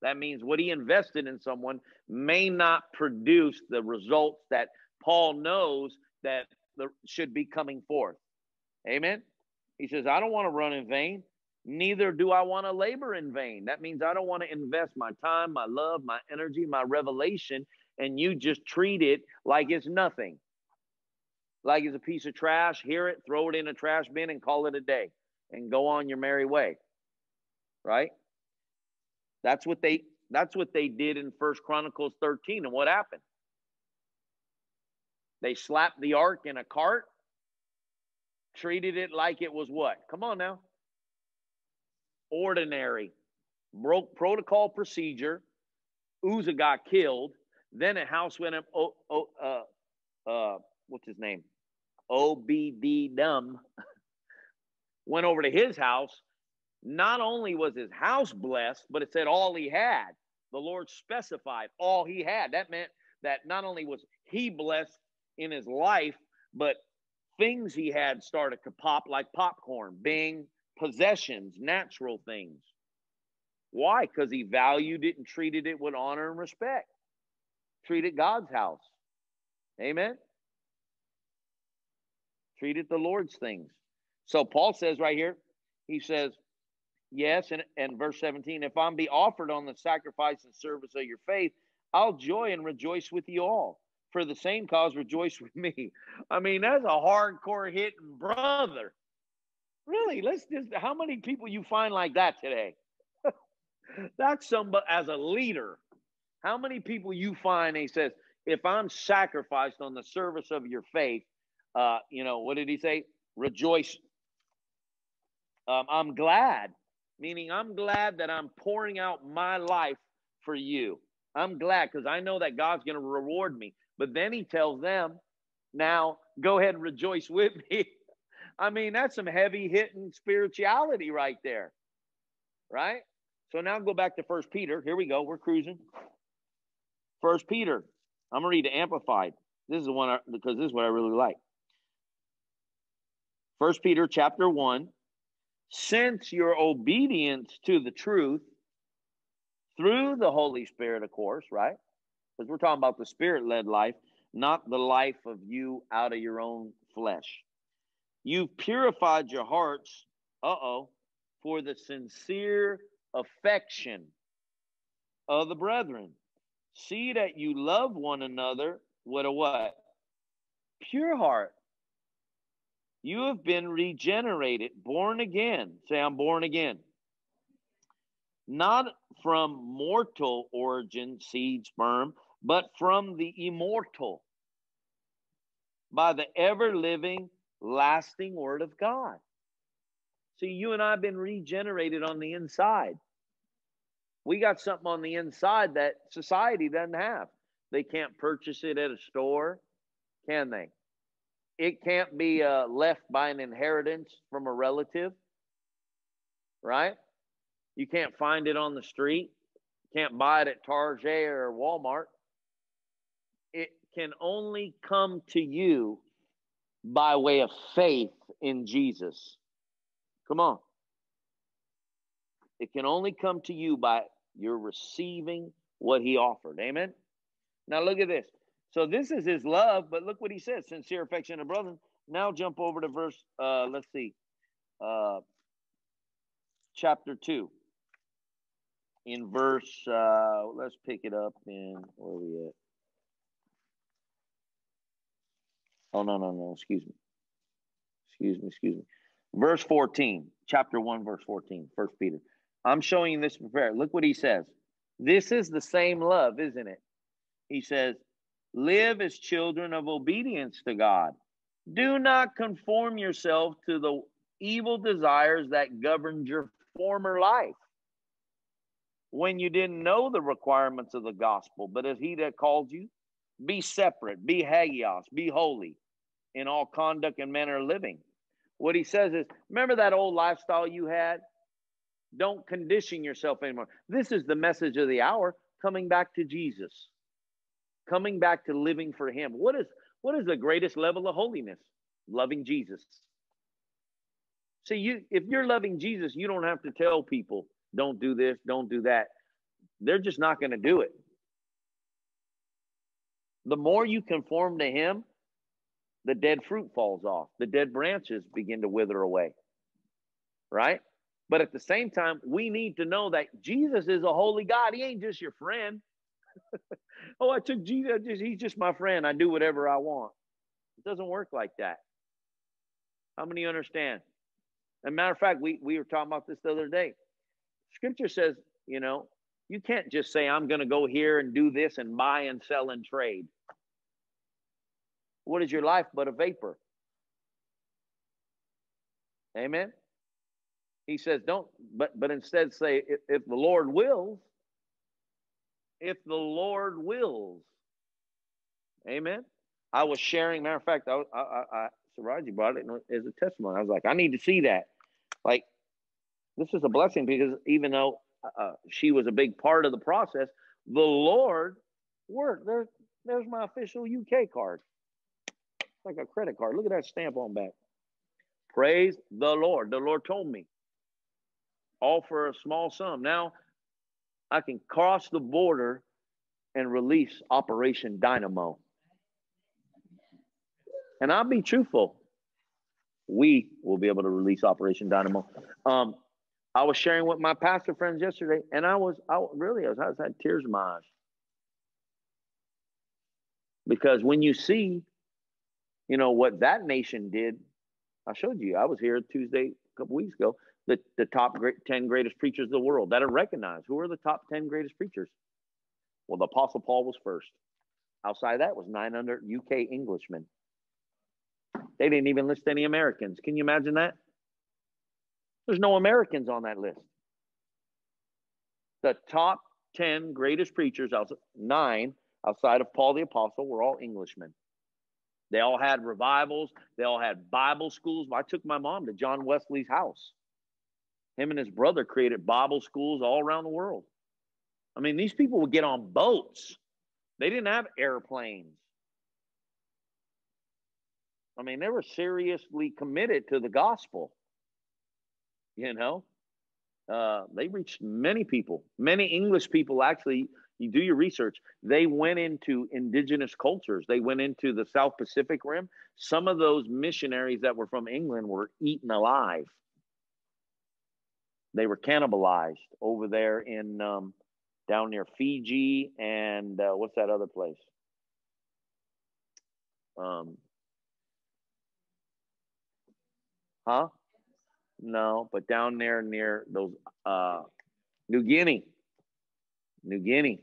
That means what he invested in someone may not produce the results that Paul knows that should be coming forth. Amen. He says, I don't want to run in vain. Neither do I want to labor in vain. That means I don't want to invest my time, my love, my energy, my revelation, and you just treat it like it's nothing. Like it's a piece of trash, hear it, throw it in a trash bin, and call it a day. and go on your merry way. Right? That's what they that's what they did in First Chronicles 13. And what happened? They slapped the ark in a cart, treated it like it was what? Come on now. Ordinary. Broke protocol procedure. Uzzah got killed. Then a house went up. Oh, oh, uh, uh, what's his name? Obed-Edom went over to his house. Not only was his house blessed, but it said all he had. The Lord specified all he had. That meant that not only was he blessed in his life, but things he had started to pop like popcorn, being possessions, natural things. Why? Because he valued it and treated it with honor and respect. Treated God's house. Amen. Treat Treated the Lord's things. So Paul says right here, he says, Yes, and, and verse 17, if I'm be offered on the sacrifice and service of your faith, I'll joy and rejoice with you all. For the same cause, rejoice with me. I mean, that's a hardcore hitting brother. Really, let's just how many people you find like that today? that's somebody as a leader. How many people you find he says, if I'm sacrificed on the service of your faith, uh, you know, what did he say? Rejoice. Um, I'm glad meaning I'm glad that I'm pouring out my life for you. I'm glad because I know that God's going to reward me. But then he tells them, now go ahead and rejoice with me. I mean, that's some heavy hitting spirituality right there. Right? So now go back to First Peter. Here we go. We're cruising. First Peter. I'm gonna read the Amplified. This is the one I, because this is what I really like. First Peter chapter one, since your obedience to the truth through the Holy Spirit, of course, right? Because we're talking about the spirit led life, not the life of you out of your own flesh. You've purified your hearts, uh oh, for the sincere affection of the brethren. See that you love one another with a what? Pure heart you have been regenerated, born again. Say, I'm born again. Not from mortal origin, seed, sperm, but from the immortal, by the ever living, lasting word of God. See, you and I have been regenerated on the inside. We got something on the inside that society doesn't have. They can't purchase it at a store, can they? it can't be uh, left by an inheritance from a relative, right? You can't find it on the street. Can't buy it at Target or Walmart. It can only come to you by way of faith in Jesus. Come on. It can only come to you by your receiving what he offered. Amen. Now look at this. So this is his love, but look what he says: sincere affection of brethren. Now jump over to verse. Uh, let's see, uh, chapter two. In verse, uh, let's pick it up in where are we at? Oh no no no! Excuse me, excuse me, excuse me. Verse fourteen, chapter one, verse 14, First Peter. I'm showing you this prepare. Look what he says. This is the same love, isn't it? He says, Live as children of obedience to God. Do not conform yourself to the evil desires that governed your former life when you didn't know the requirements of the gospel, but as he that called you, be separate, be hagios, be holy in all conduct and manner of living. What he says is, remember that old lifestyle you had? Don't condition yourself anymore. This is the message of the hour coming back to Jesus. Coming back to living for him. What is what is the greatest level of holiness? Loving jesus. See you if you're loving jesus you don't have to tell people don't do this don't do that. They're just not going to do it. The more you conform to him the dead fruit falls off. The dead branches begin to wither away. Right but at the same time we need to know that jesus is a holy god he ain't just your friend oh, I took Jesus. He's just my friend. I do whatever I want. It doesn't work like that. How many understand? As a matter of fact, we, we were talking about this the other day. Scripture says, you know, you can't just say, I'm going to go here and do this and buy and sell and trade. What is your life but a vapor? Amen. He says, don't, but but instead say, if, if the Lord wills, if the Lord wills. Amen. I was sharing, matter of fact, I, I, I, Saraji brought it as a testimony. I was like, I need to see that. Like, this is a blessing because even though uh, she was a big part of the process, the Lord worked. There, there's my official UK card. It's like a credit card. Look at that stamp on back. Praise the Lord. The Lord told me. All for a small sum. Now I can cross the border and release Operation Dynamo. And I'll be truthful. We will be able to release Operation Dynamo. Um, I was sharing with my pastor friends yesterday, and I was, I really, I was, I was had tears in my eyes because when you see, you know, what that nation did, I showed you. I was here Tuesday a couple weeks ago. The the top ten greatest preachers of the world that are recognized. Who are the top ten greatest preachers? Well, the Apostle Paul was first. Outside that was 900 UK Englishmen. They didn't even list any Americans. Can you imagine that? There's no Americans on that list. The top 10 greatest preachers, nine outside of Paul the Apostle, were all Englishmen. They all had revivals, they all had Bible schools. I took my mom to John Wesley's house. Him and his brother created Bible schools all around the world. I mean, these people would get on boats, they didn't have airplanes. I mean, they were seriously committed to the gospel. You know, uh, they reached many people. Many English people actually, you do your research, they went into indigenous cultures. They went into the South Pacific Rim. Some of those missionaries that were from England were eaten alive. They were cannibalized over there in um, down near Fiji and uh, what's that other place? Um, huh? No, but down there near those uh, New Guinea, New Guinea,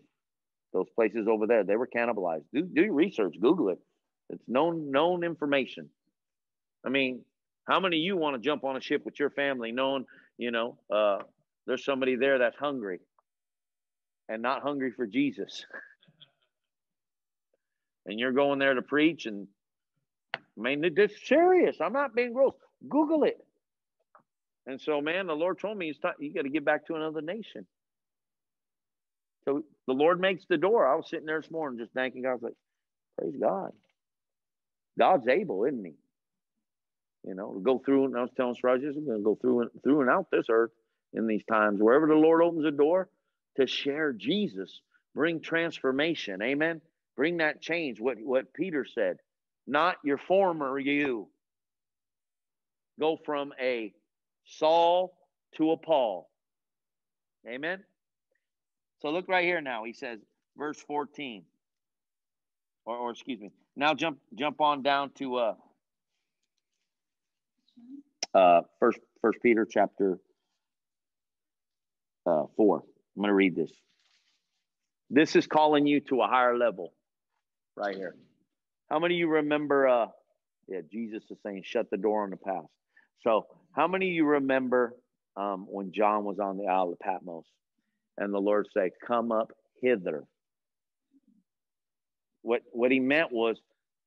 those places over there, they were cannibalized. Do do your research, Google it. It's known known information. I mean, how many of you want to jump on a ship with your family, knowing you know uh, there's somebody there that's hungry and not hungry for Jesus, and you're going there to preach and I mean, it's serious. I'm not being gross. Google it. And so, man, the Lord told me, time, you got to get back to another nation. So the Lord makes the door. I was sitting there this morning just thanking God. I was like, praise God. God's able, isn't he? You know, to go through, and I was telling Rogers, we're going to go through and through and out this earth in these times. Wherever the Lord opens a door to share Jesus, bring transformation. Amen. Bring that change. What what Peter said, not your former you. Go from a Saul to a Paul. Amen. So look right here now. He says, verse 14. Or, or excuse me. Now jump jump on down to uh uh first first Peter chapter uh four. I'm gonna read this. This is calling you to a higher level right here. How many of you remember uh yeah, Jesus is saying shut the door on the past. So how many of you remember um, when John was on the Isle of Patmos and the Lord said, Come up hither? What, what he meant was,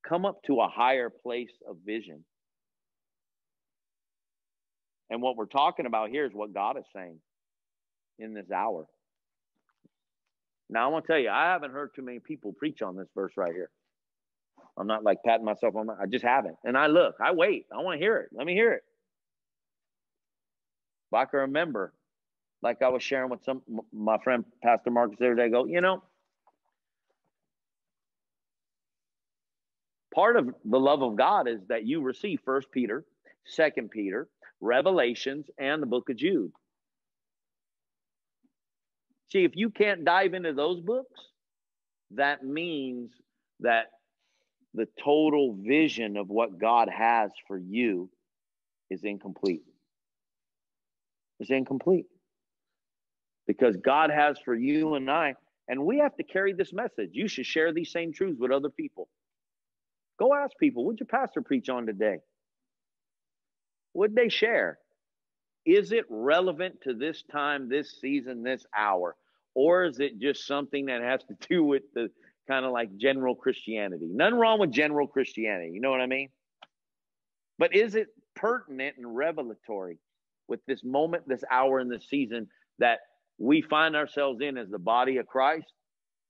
Come up to a higher place of vision. And what we're talking about here is what God is saying in this hour. Now, I want to tell you, I haven't heard too many people preach on this verse right here. I'm not like patting myself on my, I just haven't. And I look, I wait. I want to hear it. Let me hear it. But I can remember, like I was sharing with some my friend Pastor Marcus the other day, go, you know, part of the love of God is that you receive First Peter, Second Peter, Revelations, and the Book of Jude. See, if you can't dive into those books, that means that the total vision of what God has for you is incomplete. is incomplete. Because God has for you and I, and we have to carry this message. You should share these same truths with other people. Go ask people, what'd your pastor preach on today? What'd they share? Is it relevant to this time, this season, this hour? Or is it just something that has to do with the kind of like general Christianity? Nothing wrong with general Christianity. You know what I mean? But is it pertinent and revelatory with this moment, this hour, and this season that we find ourselves in as the body of Christ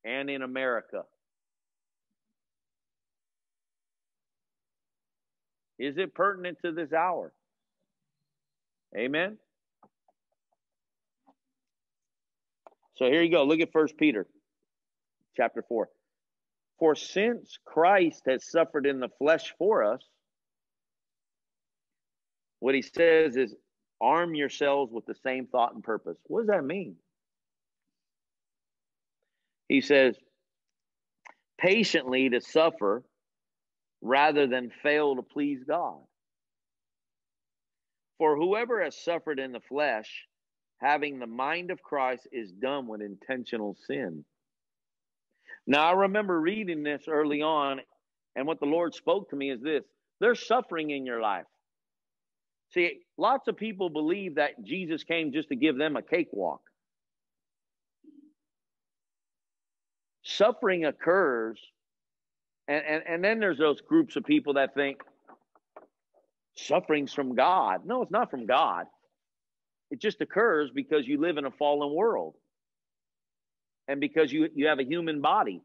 and in America? Is it pertinent to this hour? Amen. So here you go. Look at First Peter chapter 4. For since Christ has suffered in the flesh for us, what he says is arm yourselves with the same thought and purpose. What does that mean? He says, patiently to suffer rather than fail to please God. For whoever has suffered in the flesh, having the mind of Christ, is done with intentional sin. Now, I remember reading this early on, and what the Lord spoke to me is this there's suffering in your life. See, lots of people believe that Jesus came just to give them a cakewalk. Suffering occurs, and, and, and then there's those groups of people that think suffering's from God. No, it's not from God. It just occurs because you live in a fallen world and because you, you have a human body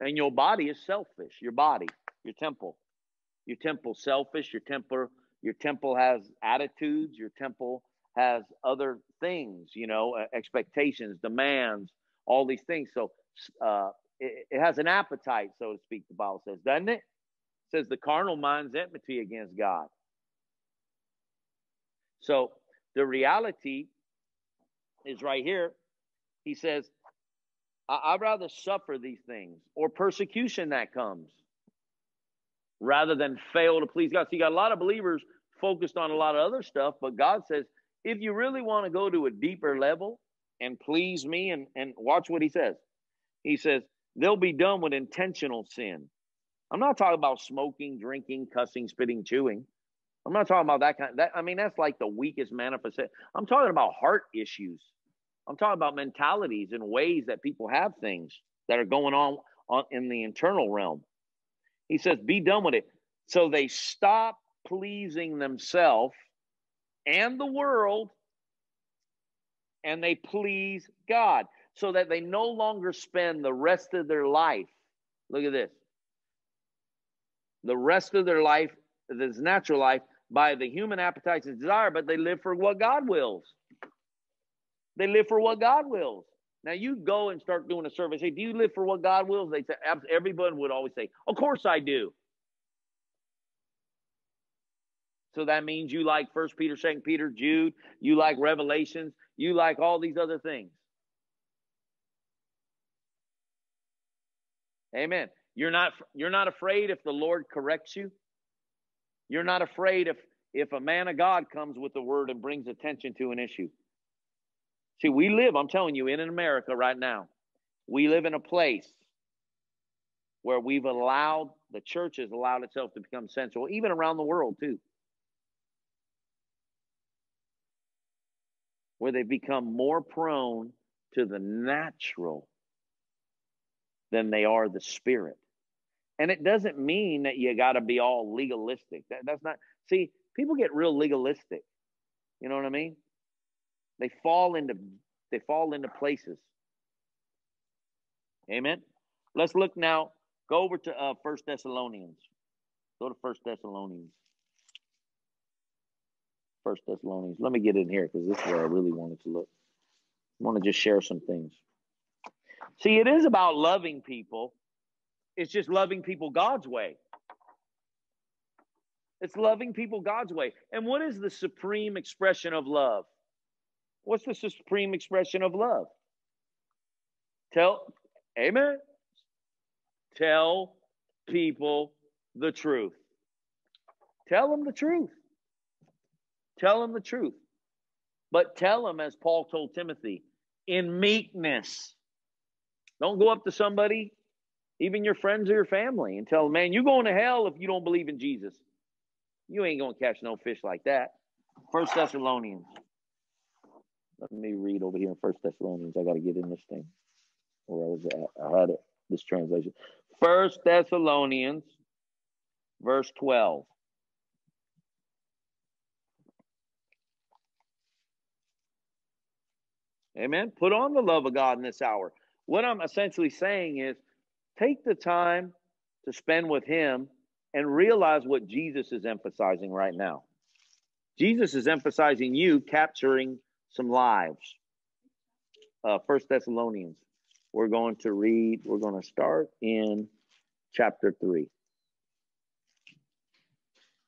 and your body is selfish. Your body, your temple, your temple selfish. Your temple, your temple has attitudes. Your temple has other things, you know, expectations, demands, all these things. So uh, it, it has an appetite, so to speak. The Bible says, doesn't it? it says the carnal mind's enmity against God. So the reality is right here. He says, I- would rather suffer these things or persecution that comes rather than fail to please God. So you got a lot of believers focused on a lot of other stuff, but God says, if you really want to go to a deeper level and please me, and, and watch what he says. He says, they'll be done with intentional sin. I'm not talking about smoking, drinking, cussing, spitting, chewing. I'm not talking about that kind. Of, that I mean, that's like the weakest manifestation. I'm talking about heart issues. I'm talking about mentalities and ways that people have things that are going on, on in the internal realm. He says, "Be done with it." So they stop pleasing themselves and the world, and they please God, so that they no longer spend the rest of their life. Look at this. The rest of their life, this natural life, by the human appetites and desire, but they live for what God wills. They live for what God wills. Now you go and start doing a service. Hey, do you live for what God wills? They say everybody would always say, "Of course I do." So that means you like First Peter, Second Peter, Jude. You like Revelations. You like all these other things. Amen. You're not you're not afraid if the Lord corrects you. You're not afraid if if a man of God comes with the word and brings attention to an issue. See, we live, I'm telling you, in America right now, we live in a place where we've allowed the church has allowed itself to become sensual, even around the world too. Where they've become more prone to the natural than they are the spirit. And it doesn't mean that you got to be all legalistic. That, that's not, see, people get real legalistic. You know what I mean? They fall into, they fall into places. Amen. Let's look now. Go over to uh, First Thessalonians. Go to First Thessalonians. First Thessalonians. Let me get in here because this is where I really wanted to look. I want to just share some things. See, it is about loving people it's just loving people God's way. It's loving people God's way. And what is the supreme expression of love? What's the supreme expression of love? Tell, amen. Tell people the truth. Tell them the truth. Tell them the truth. But tell them, as Paul told Timothy, in meekness. Don't go up to somebody, even your friends or your family, and tell them, man, you're going to hell if you don't believe in Jesus. You ain't going to catch no fish like that. First Thessalonians. Let me read over here in First Thessalonians. I got to get in this thing. Where I was at. I had it, this translation. First Thessalonians, verse 12. Amen. Put on the love of God in this hour. What I'm essentially saying is take the time to spend with Him and realize what Jesus is emphasizing right now. Jesus is emphasizing you capturing some lives. Uh, First Thessalonians. We're going to read, we're going to start in chapter 3.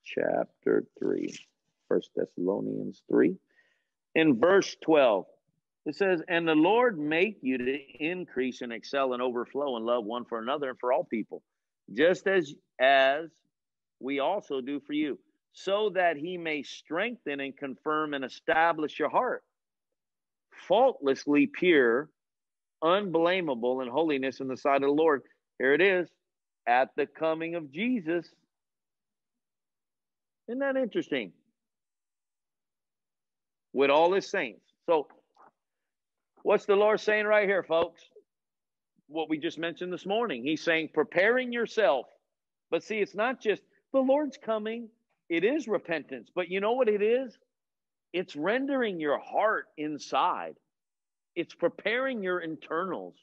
Chapter 3. First Thessalonians 3. In verse 12, it says, And the Lord make you to increase and excel and overflow and love one for another and for all people, just as as we also do for you, so that he may strengthen and confirm and establish your heart, faultlessly pure, unblameable in holiness in the sight of the Lord. Here it is, at the coming of Jesus. Isn't that interesting? With all his saints. So What's the Lord saying right here, folks? What we just mentioned this morning. He's saying, preparing yourself. But see, it's not just the Lord's coming, it is repentance. But you know what it is? It's rendering your heart inside, it's preparing your internals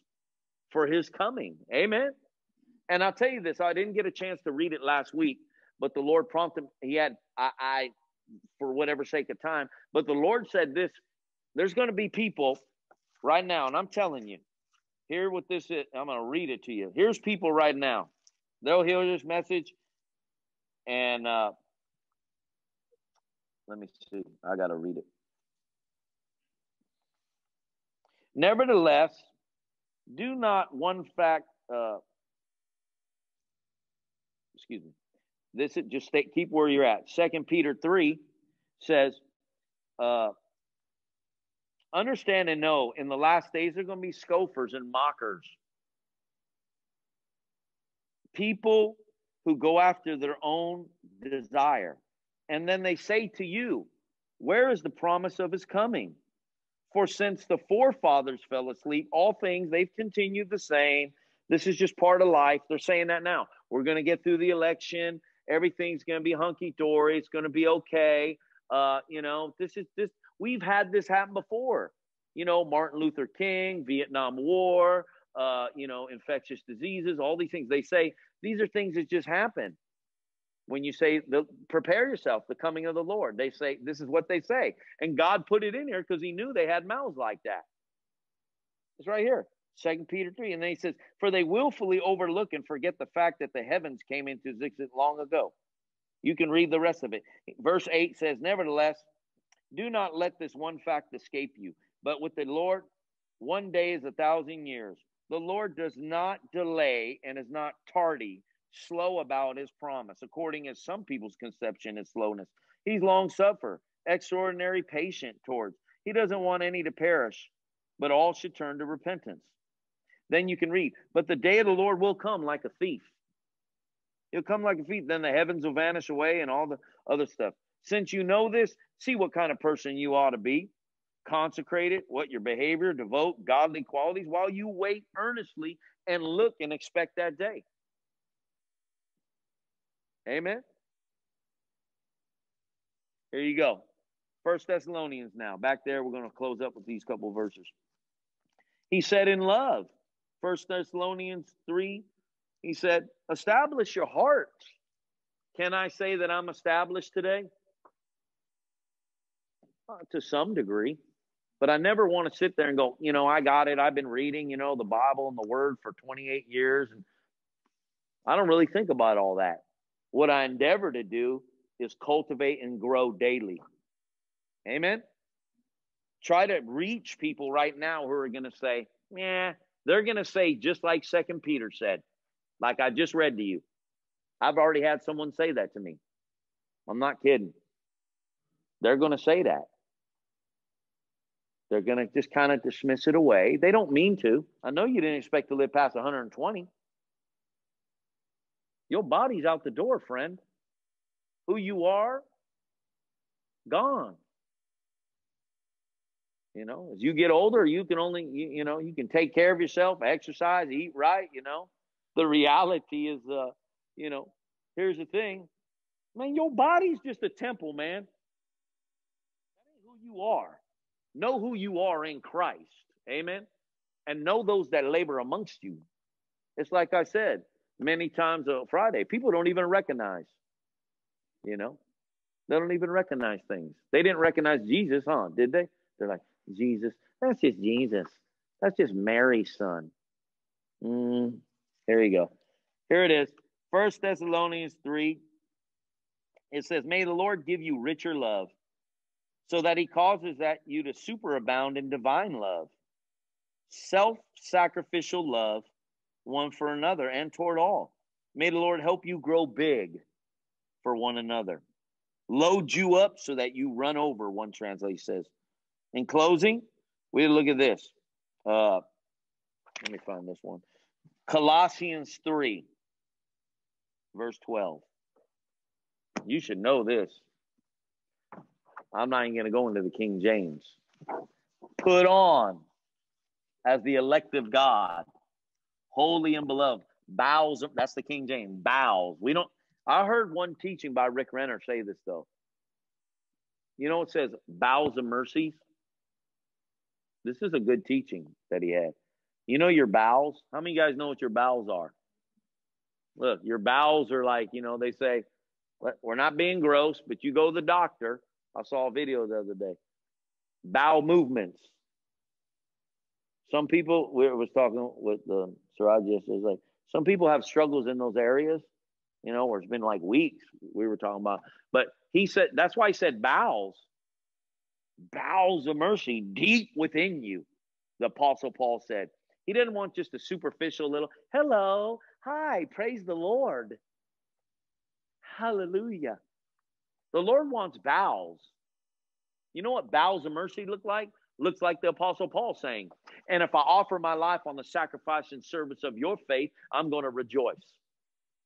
for His coming. Amen. And I'll tell you this I didn't get a chance to read it last week, but the Lord prompted, He had, I, I for whatever sake of time, but the Lord said this there's going to be people right now, and I'm telling you, hear what this is. I'm going to read it to you. Here's people right now. They'll hear this message, and uh, let me see. I got to read it. Nevertheless, do not one fact. Uh, excuse me. This is just stay, keep where you're at. Second Peter three says, uh, Understand and know in the last days, there are going to be scoffers and mockers. People who go after their own desire. And then they say to you, Where is the promise of his coming? For since the forefathers fell asleep, all things they've continued the same. This is just part of life. They're saying that now. We're going to get through the election. Everything's going to be hunky dory. It's going to be okay. Uh, you know, this is this. We've had this happen before. You know, Martin Luther King, Vietnam War, uh, you know, infectious diseases, all these things. They say these are things that just happen. When you say, the, prepare yourself, the coming of the Lord, they say, this is what they say. And God put it in here because he knew they had mouths like that. It's right here, Second Peter 3. And then he says, For they willfully overlook and forget the fact that the heavens came into existence long ago. You can read the rest of it. Verse 8 says, Nevertheless, do not let this one fact escape you. But with the Lord, one day is a thousand years. The Lord does not delay and is not tardy, slow about his promise, according as some people's conception is slowness. He's long suffer, extraordinary patient towards. He doesn't want any to perish, but all should turn to repentance. Then you can read, but the day of the Lord will come like a thief. He'll come like a thief. Then the heavens will vanish away and all the other stuff. Since you know this, see what kind of person you ought to be. Consecrated, what your behavior, devote godly qualities while you wait earnestly and look and expect that day. Amen. Here you go. First Thessalonians now. Back there, we're going to close up with these couple verses. He said in love, First Thessalonians 3, he said, establish your hearts. Can I say that I'm established today? Uh, to some degree. But I never want to sit there and go, you know, I got it. I've been reading, you know, the Bible and the Word for 28 years. And I don't really think about all that. What I endeavor to do is cultivate and grow daily. Amen. Try to reach people right now who are going to say, yeah, they're going to say, just like Second Peter said, like I just read to you. I've already had someone say that to me. I'm not kidding. They're going to say that. They're going to just kind of dismiss it away. They don't mean to. I know you didn't expect to live past 120. Your body's out the door, friend. Who you are, gone. You know, as you get older, you can only, you, you know, you can take care of yourself, exercise, eat right, you know. The reality is, uh, you know, here's the thing man, your body's just a temple, man. That ain't who you are. Know who you are in Christ. Amen. And know those that labor amongst you. It's like I said many times on Friday, people don't even recognize, you know, they don't even recognize things. They didn't recognize Jesus, huh? Did they? They're like, Jesus, that's just Jesus. That's just Mary's son. Mm, here you go. Here it is. First Thessalonians 3. It says, May the Lord give you richer love so that he causes that you to superabound in divine love, self sacrificial love, one for another and toward all. May the Lord help you grow big for one another, load you up so that you run over, one translation says. In closing, we look at this. Uh, let me find this one. Colossians 3, verse 12. You should know this. I'm not even going to go into the King James. Put on as the elective God, holy and beloved. Bowels, of, that's the King James, bowels. We don't, I heard one teaching by Rick Renner say this though. You know, it says bowels of mercies. This is a good teaching that he had. You know your bowels? How many guys know what your bowels are? Look, your bowels are like, you know, they say, we're not being gross, but you go to the doctor I saw a video the other day. Bowel movements. Some people, we was talking with the Siraj yesterday, like some people have struggles in those areas, you know, where it's been like weeks. We were talking about, but he said that's why he said bowels, bowels of mercy deep within you. The Apostle Paul said he didn't want just a superficial little hello, hi, praise the Lord, hallelujah. The Lord wants bowels. You know what bowels of mercy look like? Looks like the Apostle Paul saying, And if I offer my life on the sacrifice and service of your faith, I'm going to rejoice.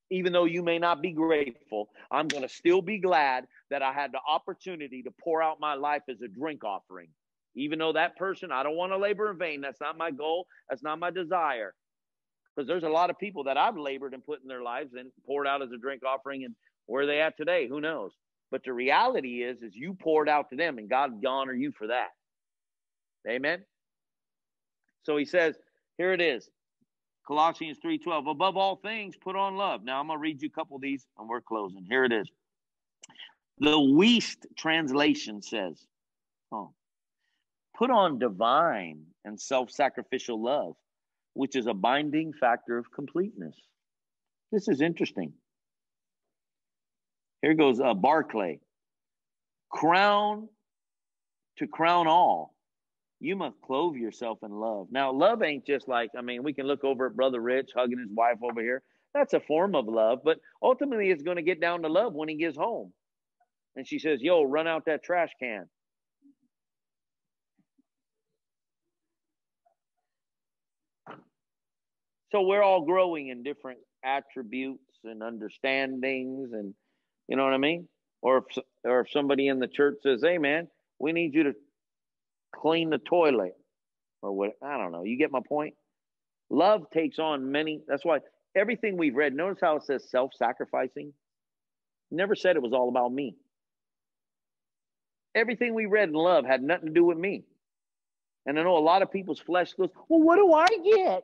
Even though you may not be grateful, I'm going to still be glad that I had the opportunity to pour out my life as a drink offering. Even though that person, I don't want to labor in vain. That's not my goal. That's not my desire. Because there's a lot of people that I've labored and put in their lives and poured out as a drink offering. And where are they at today? Who knows? But the reality is, is you poured out to them and God honor you for that. Amen. So he says, here it is. Colossians 3:12. Above all things, put on love. Now I'm gonna read you a couple of these and we're closing. Here it is. The Wuest translation says, oh, put on divine and self-sacrificial love, which is a binding factor of completeness. This is interesting. Here goes uh, Barclay. Crown to crown all, you must clothe yourself in love. Now, love ain't just like, I mean, we can look over at Brother Rich hugging his wife over here. That's a form of love, but ultimately it's going to get down to love when he gets home. And she says, Yo, run out that trash can. So we're all growing in different attributes and understandings and you know what I mean? Or if or if somebody in the church says, "Hey, man, we need you to clean the toilet," or what? I don't know. You get my point. Love takes on many. That's why everything we've read. Notice how it says self-sacrificing. Never said it was all about me. Everything we read in love had nothing to do with me. And I know a lot of people's flesh goes, Well, what do I get?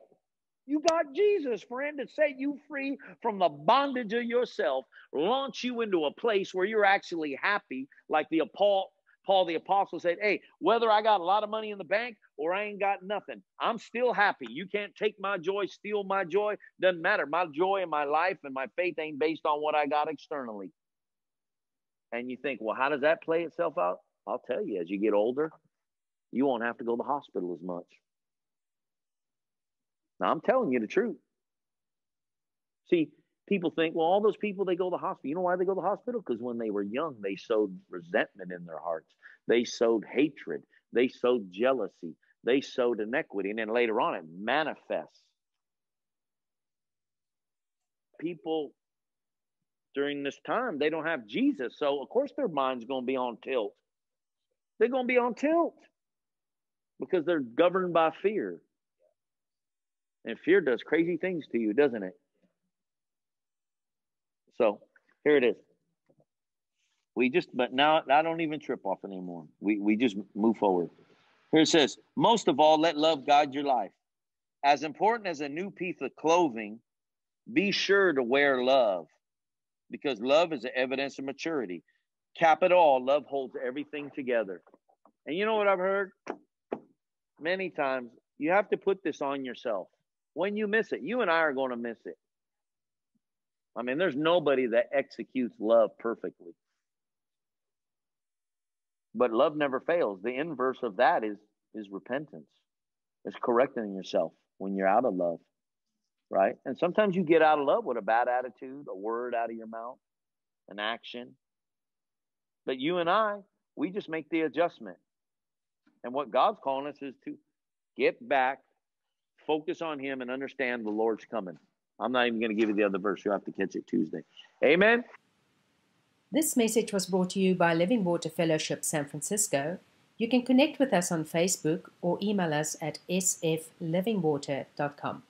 You got Jesus, friend, to set you free from the bondage of yourself, launch you into a place where you're actually happy, like the Paul, Paul the Apostle said, Hey, whether I got a lot of money in the bank or I ain't got nothing, I'm still happy. You can't take my joy, steal my joy. Doesn't matter. My joy in my life and my faith ain't based on what I got externally. And you think, well, how does that play itself out? I'll tell you, as you get older, you won't have to go to the hospital as much. Now, I'm telling you the truth. See, people think, well, all those people they go to the hospital. You know why they go to the hospital? Because when they were young, they sowed resentment in their hearts. They sowed hatred. They sowed jealousy. They sowed inequity. And then later on, it manifests. People during this time, they don't have Jesus. So, of course, their mind's going to be on tilt. They're going to be on tilt because they're governed by fear. And fear does crazy things to you, doesn't it? So here it is. We just, but now I don't even trip off anymore. We, we just move forward. Here it says, most of all, let love guide your life. As important as a new piece of clothing, be sure to wear love because love is the evidence of maturity. Cap it all, love holds everything together. And you know what I've heard many times? You have to put this on yourself. When you miss it, you and I are going to miss it. I mean, there's nobody that executes love perfectly. But love never fails. The inverse of that is is repentance. It's correcting yourself when you're out of love. Right? And sometimes you get out of love with a bad attitude, a word out of your mouth, an action. But you and I, we just make the adjustment. And what God's calling us is to get back, focus on Him, and understand the Lord's coming. I'm not even going to give you the other verse. You'll have to catch it Tuesday. Amen.
This message was brought to you by Living Water Fellowship San Francisco. You can connect with us on Facebook or email us at sflivingwater.com.